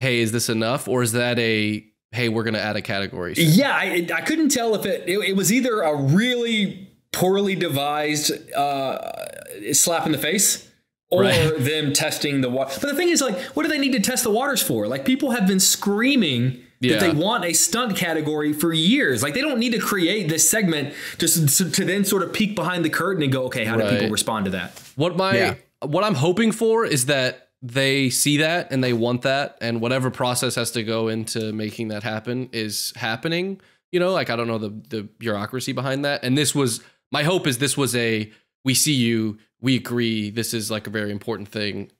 Speaker 3: hey, is this enough? Or is that a, hey, we're going to add a category?
Speaker 2: Yeah, I, I couldn't tell if it, it, it, was either a really poorly devised uh, slap in the face or right. them testing the water. But the thing is, like, what do they need to test the waters for? Like, people have been screaming yeah. that they want a stunt category for years. Like, they don't need to create this segment just to, to then sort of peek behind the curtain and go, okay, how right. do people respond to that?
Speaker 3: What my yeah. what I'm hoping for is that they see that and they want that and whatever process has to go into making that happen is happening you know like i don't know the the bureaucracy behind that and this was my hope is this was a we see you we agree this is like a very important thing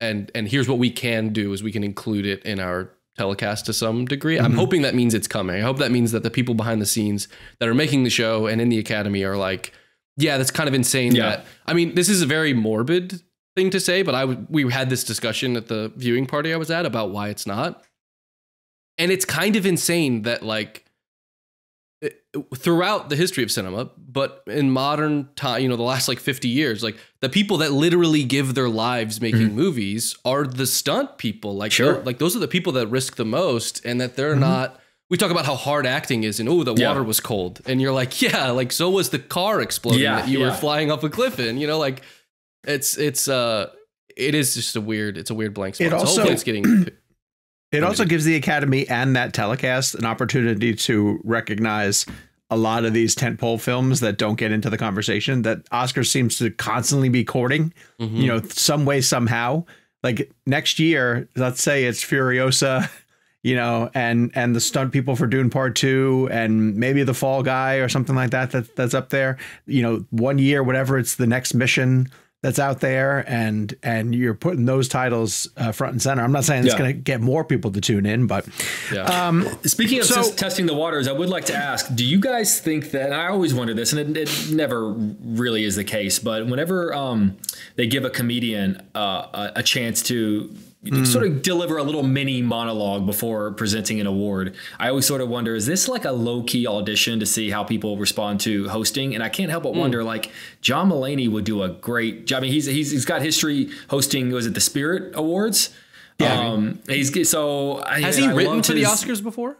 Speaker 3: and and here's what we can do is we can include it in our telecast to some degree mm-hmm. i'm hoping that means it's coming i hope that means that the people behind the scenes that are making the show and in the academy are like yeah that's kind of insane yeah. that i mean this is a very morbid thing to say, but I we had this discussion at the viewing party I was at about why it's not. And it's kind of insane that like throughout the history of cinema, but in modern time, you know, the last like 50 years, like the people that literally give their lives making mm-hmm. movies are the stunt people. Like, sure. like those are the people that risk the most and that they're mm-hmm. not. We talk about how hard acting is and oh, the yeah. water was cold. And you're like, yeah, like so was the car exploding yeah, that you yeah. were flying off a cliff in, you know, like it's it's uh it is just a weird it's a weird blank spot. It also so it's getting
Speaker 1: It also gives the Academy and that telecast an opportunity to recognize a lot of these tentpole films that don't get into the conversation that Oscar seems to constantly be courting, mm-hmm. you know, some way somehow. Like next year, let's say it's Furiosa, you know, and and the stunt people for Dune Part Two, and maybe the Fall Guy or something like that, that that's up there. You know, one year, whatever it's the next mission that's out there and and you're putting those titles uh, front and center. I'm not saying it's yeah. going to get more people to tune in, but
Speaker 2: yeah. um, speaking of so, testing the waters, I would like to ask: Do you guys think that? I always wonder this, and it, it never really is the case, but whenever um, they give a comedian uh, a, a chance to mm. sort of deliver a little mini monologue before presenting an award. I always sort of wonder, is this like a low key audition to see how people respond to hosting? And I can't help but mm. wonder, like John Mulaney would do a great job. I mean, he's he's he's got history hosting. Was it the Spirit Awards? Yeah, um, he's so
Speaker 3: has he I written for the Oscars before?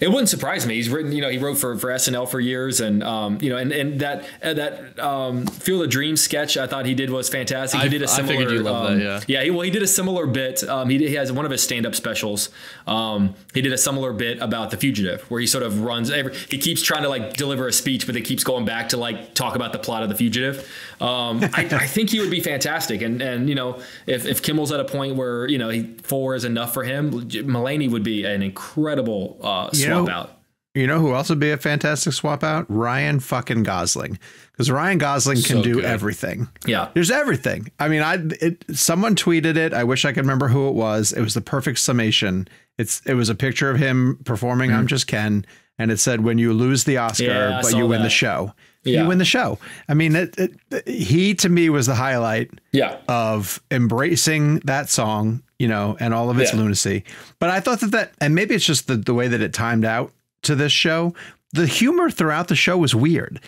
Speaker 2: It wouldn't surprise me. He's written, you know, he wrote for, for SNL for years, and um, you know, and and that uh, that um, Field of Dreams sketch I thought he did was fantastic. He
Speaker 3: I-
Speaker 2: did a
Speaker 3: I
Speaker 2: similar.
Speaker 3: figured you'd love
Speaker 2: um,
Speaker 3: that, yeah.
Speaker 2: yeah. He, well, he did a similar bit. Um, he, did, he has one of his stand up specials. Um, he did a similar bit about the fugitive, where he sort of runs. Every, he keeps trying to like deliver a speech, but it keeps going back to like talk about the plot of the fugitive. Um, I, I think he would be fantastic, and and you know, if, if Kimmel's at a point where you know he, four is enough for him, Mulaney would be an incredible uh,
Speaker 1: You
Speaker 2: swap
Speaker 1: know,
Speaker 2: out.
Speaker 1: You know who else would be a fantastic swap out? Ryan fucking Gosling. Because Ryan Gosling can
Speaker 3: So
Speaker 1: do
Speaker 3: good.
Speaker 1: everything.
Speaker 2: Yeah.
Speaker 1: There's everything. I mean, I it, someone tweeted it. I wish I could remember who it was. It was the perfect summation. It's it was a picture of him performing mm-hmm. I'm Just Ken, and it said, "When you lose the Oscar,
Speaker 2: Yeah,
Speaker 1: but you win
Speaker 2: that.
Speaker 1: the show,
Speaker 2: Yeah.
Speaker 1: you win the show." I mean, it, it, he to me was the highlight
Speaker 2: Yeah.
Speaker 1: of embracing that song, you know, and all of its
Speaker 2: Yeah.
Speaker 1: lunacy. But I thought that that, and maybe it's just the, the way that it timed out to this show. The humor throughout the show was weird,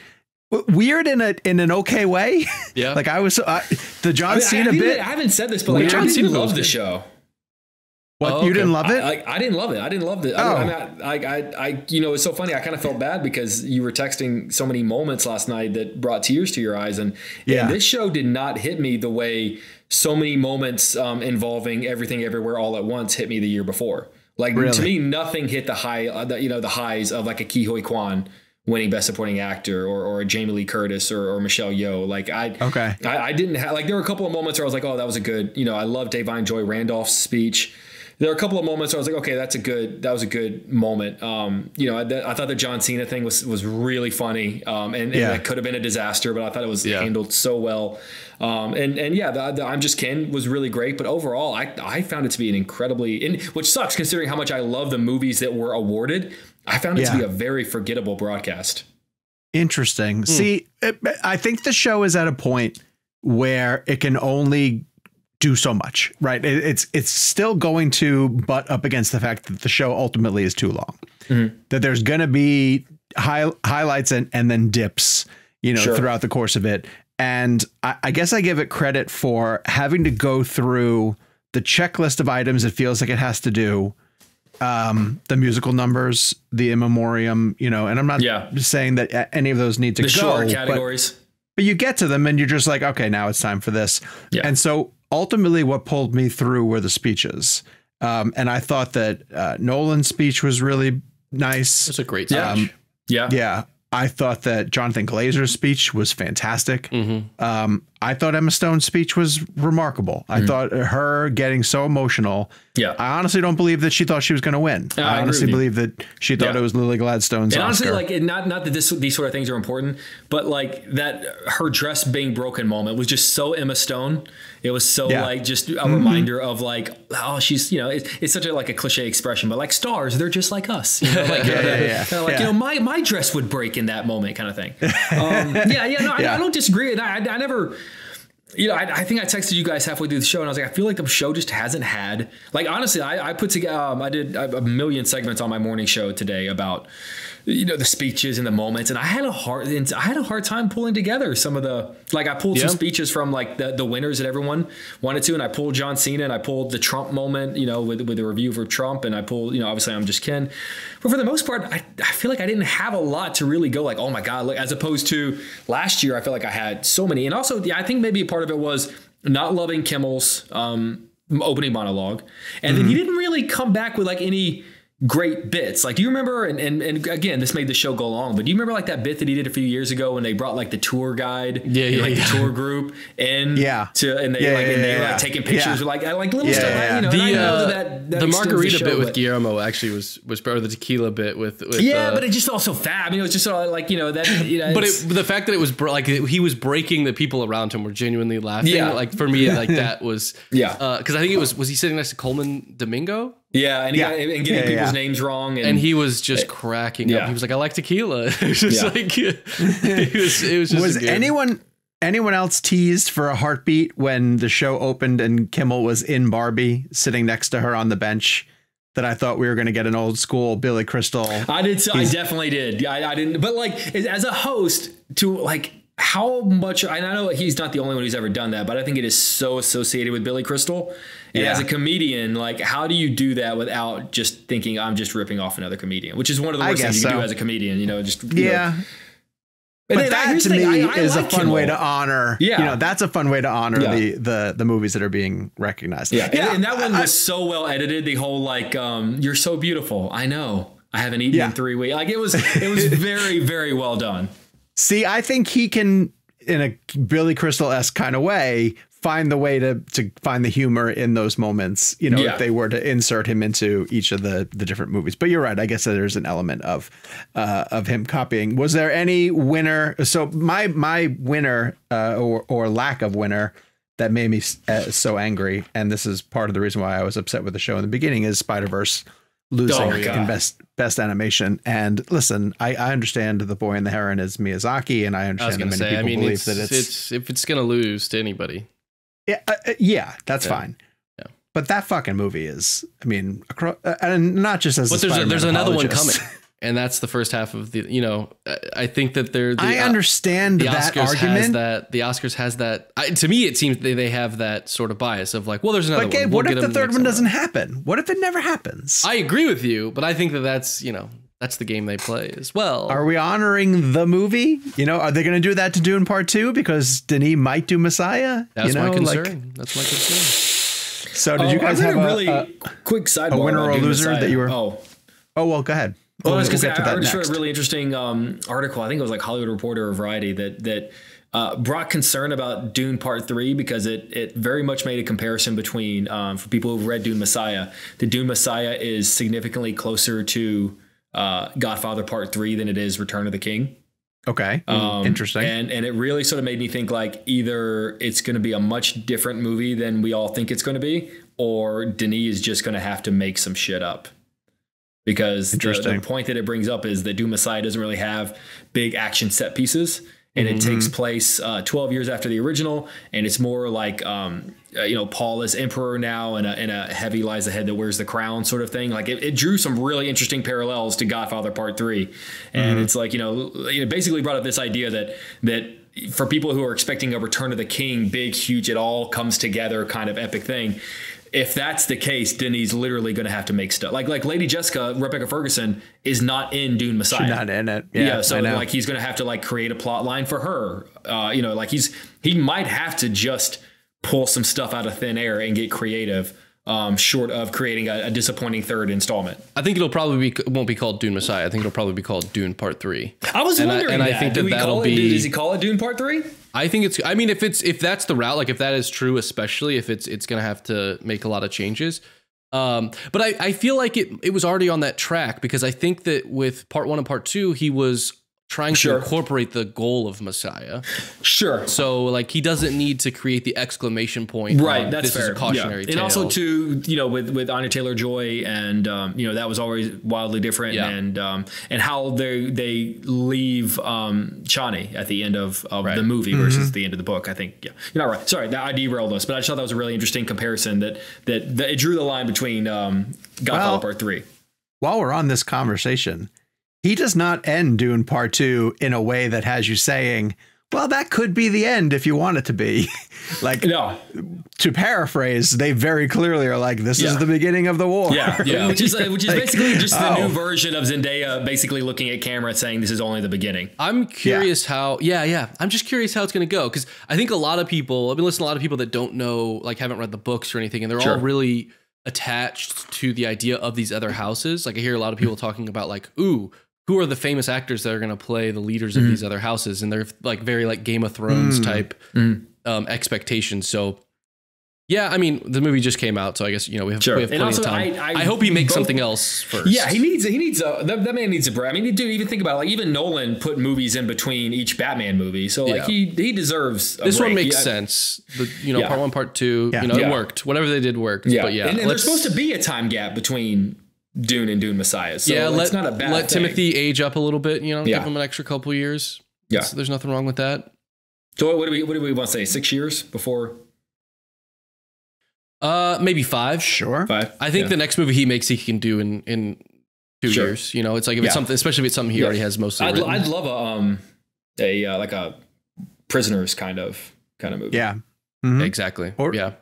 Speaker 1: weird in a in an okay way.
Speaker 3: Yeah.
Speaker 1: like I was I, the John
Speaker 2: I, mean,
Speaker 1: Cena
Speaker 2: haven't-
Speaker 1: bit.
Speaker 2: I haven't said this, but like,
Speaker 3: John
Speaker 2: I didn't
Speaker 3: Cena
Speaker 2: love
Speaker 3: was
Speaker 2: the show.
Speaker 1: what
Speaker 3: Oh,
Speaker 1: you
Speaker 3: okay.
Speaker 1: didn't love it?
Speaker 2: I, I didn't love it. I didn't love it. I,
Speaker 1: Oh.
Speaker 2: I, mean, I, I, I, you know, it's so funny. I kind of felt bad because you were texting so many moments last night that brought tears to your eyes, and,
Speaker 1: Yeah.
Speaker 2: and this show did not hit me the way so many moments um, involving everything, everywhere, all at once hit me the year before. Like to me, nothing hit the high, uh, the, you know, the highs of like a Ke Huy Quan winning Best Supporting Actor or, or a Jamie Lee Curtis or, or Michelle Yeoh. Like I,
Speaker 1: Okay.
Speaker 2: I, I didn't have like there were a couple of moments where I was like, oh, that was a good. You know, I love Da'Vine Joy Randolph's speech. There were a couple of moments where I was like, okay, that's a good. That was a good moment. Um, you know, I, I thought the John Cena thing was was really funny, um, and, and
Speaker 1: Yeah.
Speaker 2: it could have been a disaster, but I thought it was
Speaker 3: Yeah.
Speaker 2: handled so well. Um, and and yeah, the, the I'm just Ken was really great, but overall, I I found it to be an incredibly, and which sucks considering how much I love the movies that were awarded. I found it to be a very forgettable broadcast.
Speaker 1: Interesting. See, it, I think the show is at a point where it can only do so much, right? It, it's it's still going to butt up against the fact that the show ultimately is too long. That there's going to be high, highlights and, and then dips, you know,
Speaker 2: Sure.
Speaker 1: throughout the course of it. And I, I guess I give it credit for having to go through the checklist of items it feels like it has to do um the musical numbers the in memoriam you know and i'm not
Speaker 2: Yeah.
Speaker 1: saying that any of those need to
Speaker 2: The
Speaker 1: go
Speaker 2: short
Speaker 1: but-
Speaker 2: categories.
Speaker 1: but you get to them and you're just like, okay, now it's time for this.
Speaker 2: Yeah.
Speaker 1: And so ultimately, what pulled me through were the speeches. Um, and I thought that uh, Nolan's speech was really nice.
Speaker 3: It's a great
Speaker 2: Yeah.
Speaker 3: speech.
Speaker 2: yeah.
Speaker 1: Yeah. I thought that Jonathan Glazer's speech was fantastic.
Speaker 3: Mm-hmm.
Speaker 1: Um, I thought Emma Stone's speech was remarkable. I thought her getting so emotional.
Speaker 2: Yeah.
Speaker 1: I honestly don't believe that she thought she was going to win.
Speaker 2: I
Speaker 1: I, honestly believe that she thought
Speaker 2: Yeah.
Speaker 1: it was Lily Gladstone's
Speaker 2: And
Speaker 1: Oscar.
Speaker 2: honestly, like not not that this these sort of things are important, but like that her dress being broken moment was just so Emma Stone. It was so
Speaker 1: Yeah.
Speaker 2: like just a reminder of like oh she's you know it's, it's such a like a cliche expression, but like stars they're just like us. You know, like
Speaker 1: Yeah, yeah, yeah.
Speaker 2: kinda like
Speaker 1: Yeah.
Speaker 2: you know my my dress would break in that moment kind of thing. Um, yeah, yeah, no, I. I don't disagree. I, I never. You know, I, I think I texted you guys halfway through the show, and I was like, I feel like the show just hasn't had like honestly, I, I put together, um, I did a million segments on my morning show today about you know the speeches and the moments, and I had a hard, I had a hard time pulling together some of the like I pulled
Speaker 3: Yeah.
Speaker 2: some speeches from like the the winners that everyone wanted to, and I pulled John Cena, and I pulled the Trump moment, you know, with with the review for Trump, and I pulled you know obviously I'm just Ken, but for the most part, I, I feel like I didn't have a lot to really go like oh my god, as opposed to last year, I feel like I had so many, and also yeah, I think maybe a part of it was not loving Kimmel's um, opening monologue, and then he didn't really come back with like any great bits. Like, do you remember? And, and and again, this made the show go long, but do you remember like that bit that he did a few years ago when they brought like the tour guide,
Speaker 3: Yeah,
Speaker 2: and,
Speaker 3: yeah,
Speaker 2: like
Speaker 3: yeah.
Speaker 2: the tour group, in
Speaker 1: Yeah.
Speaker 2: to and they
Speaker 1: Yeah,
Speaker 2: like and they were like taking pictures
Speaker 1: Yeah.
Speaker 2: like like little stuff.
Speaker 1: yeah,
Speaker 2: You know,
Speaker 3: The,
Speaker 2: and I know
Speaker 3: uh,
Speaker 2: that, that
Speaker 3: the margarita
Speaker 2: show,
Speaker 3: bit with Guillermo actually was was or the tequila bit with, with
Speaker 2: Yeah,
Speaker 3: uh,
Speaker 2: but it just felt so fat. I mean, it was just sort of like you know that. You know,
Speaker 3: but it, the fact that it was br- like he was breaking the people around him were genuinely laughing.
Speaker 2: Yeah.
Speaker 3: Like for me, like that was
Speaker 2: Yeah.
Speaker 3: Because I think it was was he sitting next to Colman Domingo
Speaker 2: yeah, and,
Speaker 1: Yeah.
Speaker 2: got- and getting
Speaker 1: Yeah,
Speaker 2: people's
Speaker 1: yeah.
Speaker 2: names wrong, and,
Speaker 3: and he was just cracking
Speaker 2: yeah.
Speaker 3: up. He was like, "I like tequila." it was just
Speaker 2: Yeah.
Speaker 3: like it was. It was just
Speaker 1: was anyone anyone else teased for a heartbeat when the show opened and Kimmel was in Barbie sitting next to her on the bench that I thought we were going to get an old school Billy Crystal.
Speaker 2: I did. I definitely did. I, I didn't. But like as a host, to like how much and I know he's not the only one who's ever done that, but I think it is so associated with Billy Crystal. And
Speaker 1: Yeah.
Speaker 2: as a comedian, like how do you do that without just thinking I'm just ripping off another comedian, which is one of the worst things you can
Speaker 1: so.
Speaker 2: do as a comedian. You know, just you know.
Speaker 1: Yeah.
Speaker 2: And
Speaker 1: But
Speaker 2: then,
Speaker 1: that to me
Speaker 2: I- I
Speaker 1: is a
Speaker 2: like
Speaker 1: fun way to honor.
Speaker 2: Yeah.
Speaker 1: You know, that's a fun way to honor
Speaker 2: Yeah.
Speaker 1: the the the movies that are being recognized.
Speaker 2: Yeah, and, and that one
Speaker 1: I-
Speaker 2: was so well edited. The whole like, um, "You're so beautiful." I know. I haven't eaten
Speaker 1: Yeah.
Speaker 2: in three weeks. Like it was, it was very, very well done.
Speaker 1: See, I think he can, in a Billy Crystal esque kind of way, find the way to to find the humor in those moments. You know,
Speaker 2: Yeah.
Speaker 1: if they were to insert him into each of the the different movies. But you're right. I guess that there's an element of uh, of him copying. Was there any winner? So my my winner uh, or or lack of winner. That made me uh, so angry, and this is part of the reason why I was upset with the show in the beginning. Is Spider Verse losing
Speaker 2: Oh,
Speaker 1: in best best animation? And listen, I, I understand the boy and the heron is Miyazaki, and I
Speaker 3: I
Speaker 1: understand that many
Speaker 3: say. I
Speaker 1: people
Speaker 3: mean,
Speaker 1: believe
Speaker 3: it's,
Speaker 1: that
Speaker 3: it's,
Speaker 1: it's,
Speaker 3: if it's gonna lose to anybody,
Speaker 1: yeah, uh, uh, yeah, that's
Speaker 3: Yeah.
Speaker 1: fine.
Speaker 3: Yeah.
Speaker 1: But that fucking movie is, I mean, across, uh, and not just as
Speaker 3: but
Speaker 1: a
Speaker 3: there's a, there's another one coming, and that's the first half of the. You know, I- I think that they're. The,
Speaker 1: I
Speaker 3: uh,
Speaker 1: understand
Speaker 3: the
Speaker 1: that
Speaker 3: Oscars has
Speaker 1: argument.
Speaker 3: that the Oscars has that. I, to me, it seems they, they have that sort of bias of like, well, there's another
Speaker 1: But Gabe,
Speaker 3: one. We'll
Speaker 1: what if the third one doesn't
Speaker 3: around.
Speaker 1: happen? What if it never happens?
Speaker 3: I agree with you, but I think that that's you know that's the game they play as well.
Speaker 1: Are we honoring the movie? You know, are they going to do that to Dune Part Two because Denis might do Messiah?
Speaker 3: that's
Speaker 1: you know,
Speaker 3: my concern.
Speaker 1: Like,
Speaker 3: that's my concern.
Speaker 1: so did you
Speaker 2: Um,
Speaker 1: guys have
Speaker 2: a
Speaker 1: a,
Speaker 2: really
Speaker 1: a-
Speaker 2: quick sidebar?
Speaker 1: winner or
Speaker 2: Dune
Speaker 1: loser
Speaker 2: Messiah?
Speaker 1: that you were-
Speaker 2: Oh,
Speaker 1: oh well, go ahead.
Speaker 2: Well, I was
Speaker 1: we'll
Speaker 2: gonna say, I read a really interesting um, article. I think it was like Hollywood Reporter or Variety that that uh, brought concern about Dune Part Three because it it very much made a comparison between um, for people who've read Dune Messiah. The Dune Messiah is significantly closer to uh, Godfather Part Three than it is Return of the King.
Speaker 1: Okay,
Speaker 2: Um,
Speaker 1: interesting.
Speaker 2: And and it really sort of made me think like either it's going to be a much different movie than we all think it's going to be, or Denis is just going to have to make some shit up. Because the, the point that it brings up is that Dune Messiah doesn't really have big action set pieces, and it takes place uh, 12 years after the original, and it's more like um, uh, you know Paul is emperor now, and a, and a heavy lies ahead that wears the crown sort of thing. Like it, it drew some really interesting parallels to Godfather Part Three, and it's like you know it basically brought up this idea that that for people who are expecting a Return of the King, big, huge, it all comes together kind of epic thing. If that's the case, Denis literally going to have to make stuff like like Lady Jessica, Rebecca Ferguson is not in Dune Messiah.
Speaker 1: Not in it.
Speaker 2: Yeah,
Speaker 1: Yeah,
Speaker 2: so like he's gonna have to like create a plot line for her. Uh, you know, like he's he might have to just pull some stuff out of thin air and get creative, um, short of creating a, a disappointing third installment.
Speaker 3: I think it'll probably be won't be called Dune Messiah. I think it'll probably be called Dune Part Three.
Speaker 2: I was
Speaker 3: And I-
Speaker 2: wondering
Speaker 3: and I think
Speaker 2: Do
Speaker 3: that
Speaker 2: we
Speaker 3: that'll
Speaker 2: call it,
Speaker 3: be-
Speaker 2: Does he call it Dune Part Three?
Speaker 3: I think it's. I mean, if it's if that's the route, like if that is true, especially if it's it's gonna have to make a lot of changes. Um, but I, I feel like it it was already on that track because I think that with part one and part two, he was trying
Speaker 2: Sure.
Speaker 3: to incorporate the goal of Messiah.
Speaker 2: Sure.
Speaker 3: So like he doesn't need to create the exclamation point.
Speaker 2: Right,
Speaker 3: on,
Speaker 2: that's
Speaker 3: this
Speaker 2: fair.
Speaker 3: is a cautionary
Speaker 2: yeah.
Speaker 3: tale.
Speaker 2: And also too, you know, with with Anya Taylor Joy, and um, you know that was always wildly different,
Speaker 3: Yeah.
Speaker 2: and um, and how they they leave um, Chani at the end of, of
Speaker 3: Right.
Speaker 2: the movie versus the end of the book. I think yeah, you're not right. Sorry, that I derailed us, but I just thought that was a really interesting comparison that that, that it drew the line between um, Godfather
Speaker 1: Well-
Speaker 2: Part Three.
Speaker 1: While we're on this conversation, he does not end Dune Part Two in a way that has you saying, "Well, that could be the end if you want it to be." like
Speaker 2: No,
Speaker 1: to paraphrase, they very clearly are like, "This
Speaker 2: Yeah.
Speaker 1: is the beginning of the war."
Speaker 2: yeah,
Speaker 3: Yeah.
Speaker 2: which is uh, which is
Speaker 1: Like,
Speaker 2: basically just the
Speaker 1: oh.
Speaker 2: new version of Zendaya, basically looking at camera and saying, "This is only the beginning."
Speaker 3: I'm curious how, yeah, yeah. I'm just curious how it's going to go because I think a lot of people, I've been listening to a lot of people that don't know, like, haven't read the books or anything, and they're
Speaker 2: Sure.
Speaker 3: all really attached to the idea of these other houses. Like, I hear a lot of people talking about, like, ooh, who are the famous actors that are going to play the leaders of these other houses? And they're like very like Game of Thrones
Speaker 1: Mm.
Speaker 3: type
Speaker 2: Mm.
Speaker 3: um, expectations. So. Yeah, I mean the movie just came out, so I guess you know we have,
Speaker 2: Sure.
Speaker 3: we have plenty
Speaker 2: also,
Speaker 3: of time.
Speaker 2: I-
Speaker 3: I,
Speaker 2: I-
Speaker 3: hope he makes
Speaker 2: both-
Speaker 3: something else first.
Speaker 2: Yeah, he needs he needs a that, that man needs a break. I mean, dude, even think about it, like even Nolan put movies in between each Batman movie, so like
Speaker 3: Yeah.
Speaker 2: he he deserves. A
Speaker 3: this one makes
Speaker 2: Yeah.
Speaker 3: sense. The, you know,
Speaker 2: Yeah.
Speaker 3: part one, part two.
Speaker 1: Yeah.
Speaker 3: You know,
Speaker 2: Yeah.
Speaker 3: it worked. Whatever they did worked.
Speaker 2: Yeah,
Speaker 3: but yeah,
Speaker 2: and, and there's supposed to be a time gap between Dune and Dune Messiah. So
Speaker 3: yeah,
Speaker 2: it's
Speaker 3: let
Speaker 2: not a bad
Speaker 3: let
Speaker 2: thing.
Speaker 3: Timothée age up a little bit. You know,
Speaker 2: Yeah.
Speaker 3: give him an extra couple years.
Speaker 2: Yeah.
Speaker 3: There's- there's nothing wrong with that.
Speaker 2: So what do we what do we want to say? Six years before
Speaker 3: Uh, maybe five.
Speaker 1: Sure.
Speaker 2: five?
Speaker 3: I think
Speaker 2: Yeah.
Speaker 3: the next movie he makes, he can do in in two
Speaker 2: Sure.
Speaker 3: years. You know, it's like if
Speaker 2: Yeah.
Speaker 3: it's something, especially if it's something he
Speaker 2: Yeah.
Speaker 3: already has mostly
Speaker 2: I'd. I'd love a um a uh, like a prisoners kind of kind of movie.
Speaker 1: Yeah. Mhm.
Speaker 3: Exactly.
Speaker 1: Or-
Speaker 3: yeah.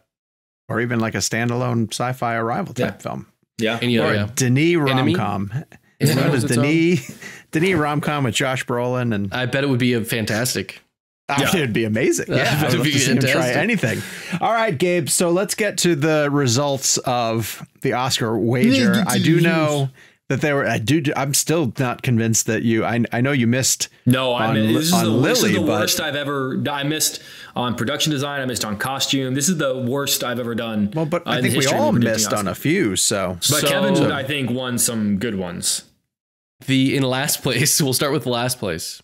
Speaker 1: Or even like a standalone sci-fi arrival type film.
Speaker 2: Yeah.
Speaker 3: Any
Speaker 1: Or
Speaker 3: other,
Speaker 1: a
Speaker 3: yeah.
Speaker 1: Denis
Speaker 3: Enemy?
Speaker 1: rom-com.
Speaker 3: Enemy
Speaker 1: What
Speaker 3: was
Speaker 1: is
Speaker 3: its
Speaker 1: Denis Denis rom-com with Josh Brolin and
Speaker 3: I bet it would be a fantastic.
Speaker 1: I
Speaker 2: Yeah.
Speaker 1: it'd be amazing.
Speaker 3: Uh,
Speaker 1: Yeah, I
Speaker 3: it'd
Speaker 1: would love
Speaker 3: be
Speaker 1: to see him try anything. All right, Gabe. So let's get to the results of the Oscar wager. I do know that they were. I do. I'm still not convinced that you. I, I know you missed.
Speaker 2: No, I
Speaker 1: on
Speaker 2: mean, this is
Speaker 1: on
Speaker 2: the, this is the
Speaker 1: but-
Speaker 2: worst I've ever. I missed on production design. I missed on costume. This is the worst I've ever done.
Speaker 1: Well, but
Speaker 2: uh,
Speaker 1: I think we all
Speaker 2: predicting
Speaker 1: missed on a few. So
Speaker 2: But
Speaker 3: So-
Speaker 2: Kevin, I think, won some good ones.
Speaker 3: The in last place, we'll start with the last place.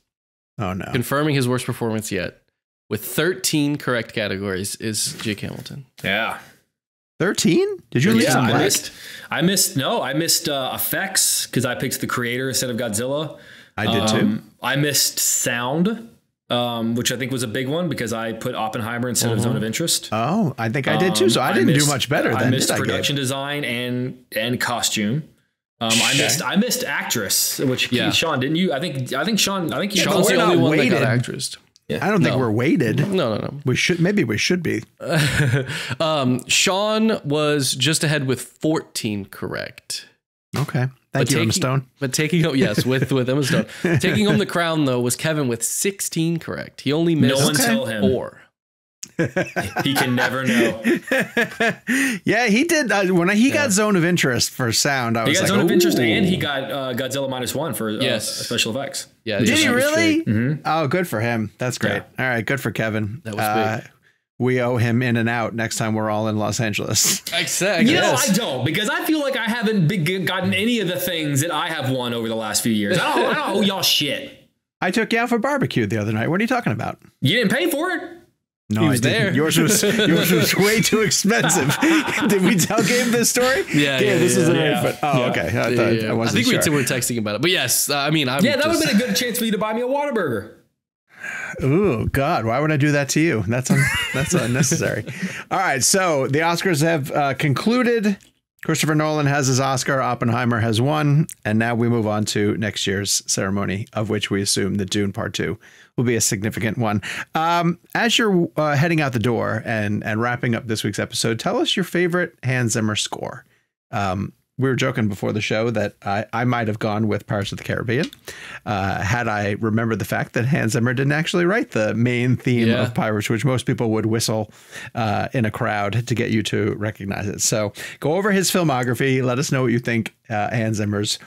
Speaker 1: oh no.
Speaker 3: Confirming his worst performance yet. With 13 correct categories is Jake Hamilton.
Speaker 2: Yeah.
Speaker 1: Thirteen? Did you leave
Speaker 2: Yeah,
Speaker 1: some
Speaker 2: I missed. I missed. No, I missed uh, effects because I picked the creator instead of Godzilla.
Speaker 1: I did too.
Speaker 2: Um, I missed sound, um, which I think was a big one because I put Oppenheimer instead of Zone of Interest.
Speaker 1: Oh, I think I did too. So I
Speaker 2: Um,
Speaker 1: didn't
Speaker 2: missed-
Speaker 1: do much better
Speaker 2: I
Speaker 1: than
Speaker 2: missed
Speaker 1: did I,
Speaker 2: production design and and costume. Um, I missed I missed actress, which
Speaker 3: Yeah.
Speaker 2: Sean didn't you? I think I think Sean I think you
Speaker 1: but
Speaker 3: Sean's the only
Speaker 1: not
Speaker 3: one that
Speaker 1: weighted.
Speaker 3: got actress.
Speaker 1: I don't think
Speaker 3: No.
Speaker 1: we're weighted.
Speaker 3: No, no, no.
Speaker 1: We should maybe we should be.
Speaker 3: Um, Sean was just ahead with 14 correct.
Speaker 1: Okay. Thank
Speaker 3: But
Speaker 1: you, Emma Stone.
Speaker 3: But taking home, yes, with with Emma Stone. taking home the crown though was Kevin with 16 correct. He only missed
Speaker 2: one tell him.
Speaker 3: four.
Speaker 2: He can never know.
Speaker 1: yeah, he did. Uh, when he got zone of interest for sound, I
Speaker 2: He
Speaker 1: was
Speaker 2: got
Speaker 1: like,
Speaker 2: Zone of Interest
Speaker 1: "Ooh."
Speaker 2: and he got uh, Godzilla minus one for uh,
Speaker 3: Yes.
Speaker 2: special effects.
Speaker 3: Yeah,
Speaker 1: Did he
Speaker 3: that was
Speaker 1: really? Oh, good for him. That's great.
Speaker 2: Yeah.
Speaker 1: All right, good for Kevin.
Speaker 3: That was
Speaker 1: Uh, we owe him in and out next time we're all in Los Angeles.
Speaker 3: Exactly.
Speaker 2: You know, I don't because I feel like I haven't big, gotten any of the things that I have won over the last few years. I don't, I don't owe y'all shit.
Speaker 1: I took you out for barbecue the other night. What are you talking about?
Speaker 2: You didn't pay for it.
Speaker 1: No,
Speaker 3: He was
Speaker 1: I didn't.
Speaker 3: there.
Speaker 1: Yours was yours was way too expensive. Did we tell Gabe this story?
Speaker 3: Yeah, yeah,
Speaker 1: this
Speaker 3: yeah,
Speaker 1: is a
Speaker 2: yeah.
Speaker 1: very fun. Oh,
Speaker 2: Yeah.
Speaker 1: okay. I, thought,
Speaker 3: yeah, yeah.
Speaker 1: I
Speaker 3: I
Speaker 1: wasn't
Speaker 3: think
Speaker 1: sure.
Speaker 3: we were texting about it, but yes, uh, I mean, I'm
Speaker 2: Yeah, that would have been a good chance for you to buy me a Whataburger.
Speaker 1: Ooh, God, why would I do that to you? That's un- that's unnecessary. All right, so the Oscars have uh, concluded. Christopher Nolan has his Oscar. Oppenheimer has won, and now we move on to next year's ceremony, of which we assume that Dune Part Two will be a significant one. Um, as you're uh, heading out the door and and wrapping up this week's episode, tell us your favorite Hans Zimmer score. Um, we were joking before the show that I, I might have gone with Pirates of the Caribbean uh, had I remembered the fact that Hans Zimmer didn't actually write the main theme
Speaker 3: Yeah.
Speaker 1: of Pirates, which most people would whistle uh, in a crowd to get you to recognize it. So go over his filmography. Let us know what you think uh, Hans Zimmer's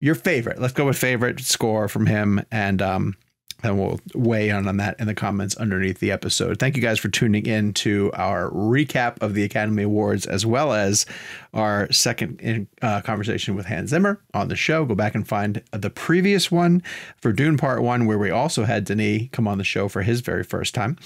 Speaker 1: your favorite. Let's go with favorite score from him, and um, and we'll weigh in on that in the comments underneath the episode. Thank you guys for tuning in to our recap of the Academy Awards as well as our second in, uh, conversation with Hans Zimmer on the show. Go back and find the previous one for Dune Part One, where we also had Denis come on the show for his very first time.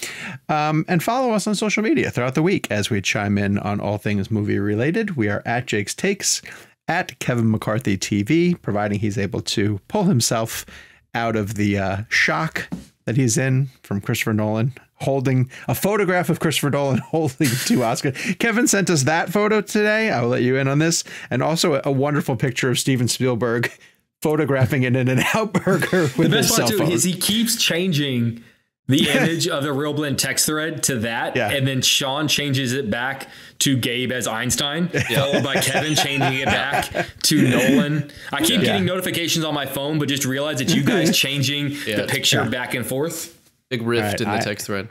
Speaker 1: Um, and follow us on social media throughout the week as we chime in on all things movie related. We are at Jake's Takes at Kevin McCarthy TV, providing he's able to pull himself out of the uh, shock that he's in from Christopher Nolan holding a photograph of Christopher Nolan holding two Oscars. Kevin sent us that photo today. I will let you in on this, and also a, a wonderful picture of Steven Spielberg photographing an In-N-Out burger with
Speaker 2: The
Speaker 1: his
Speaker 2: best
Speaker 1: cell
Speaker 2: part too
Speaker 1: phone.
Speaker 2: is he keeps changing the image of the ReelBlend text thread to that,
Speaker 1: Yeah.
Speaker 2: and then Sean changes it back to Gabe as Einstein, followed by Kevin changing it back to Nolan. I keep getting notifications on my phone, but just realize that you guys changing the picture back and forth.
Speaker 3: big rift
Speaker 1: All right,
Speaker 3: in the
Speaker 1: I-
Speaker 3: text thread.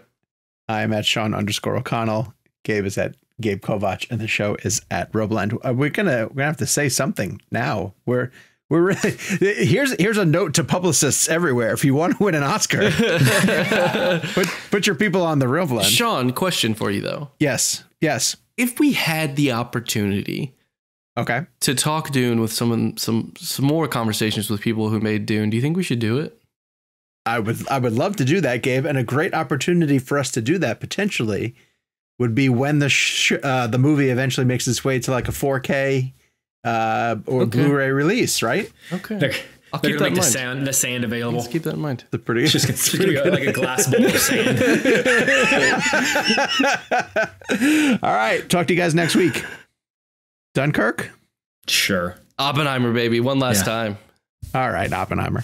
Speaker 1: I'm at Sean underscore O'Connell. Gabe is at Gabe Kovacs, and the show is at ReelBlend. Uh, we're gonna we're gonna have to say something now. We're we're really here's here's a note to publicists everywhere. If you want to win an Oscar, put put your people on the ReelBlend.
Speaker 3: Sean, question for you though.
Speaker 1: Yes, yes.
Speaker 3: If we had the opportunity
Speaker 1: Okay.
Speaker 3: to talk Dune with some some some more conversations with people who made Dune, do you think we should do it?
Speaker 1: I would I would love to do that, Gabe, and a great opportunity for us to do that potentially would be when the sh- uh, the movie eventually makes its way to like a 4K uh, or
Speaker 3: Okay.
Speaker 1: Blu-ray release, right?
Speaker 3: Okay.
Speaker 2: They're,
Speaker 3: I'll
Speaker 2: they're
Speaker 3: keep
Speaker 2: gonna
Speaker 3: that in
Speaker 2: make the
Speaker 3: mind.
Speaker 2: sand the sand available.
Speaker 3: Let's keep that in mind.
Speaker 1: The pretty,
Speaker 2: It's just gonna be like a glass bowl of sand.
Speaker 1: All right. Talk to you guys next week. Dunkirk.
Speaker 2: Sure.
Speaker 3: Oppenheimer, baby, one last
Speaker 2: Yeah.
Speaker 3: time.
Speaker 1: All right, Oppenheimer.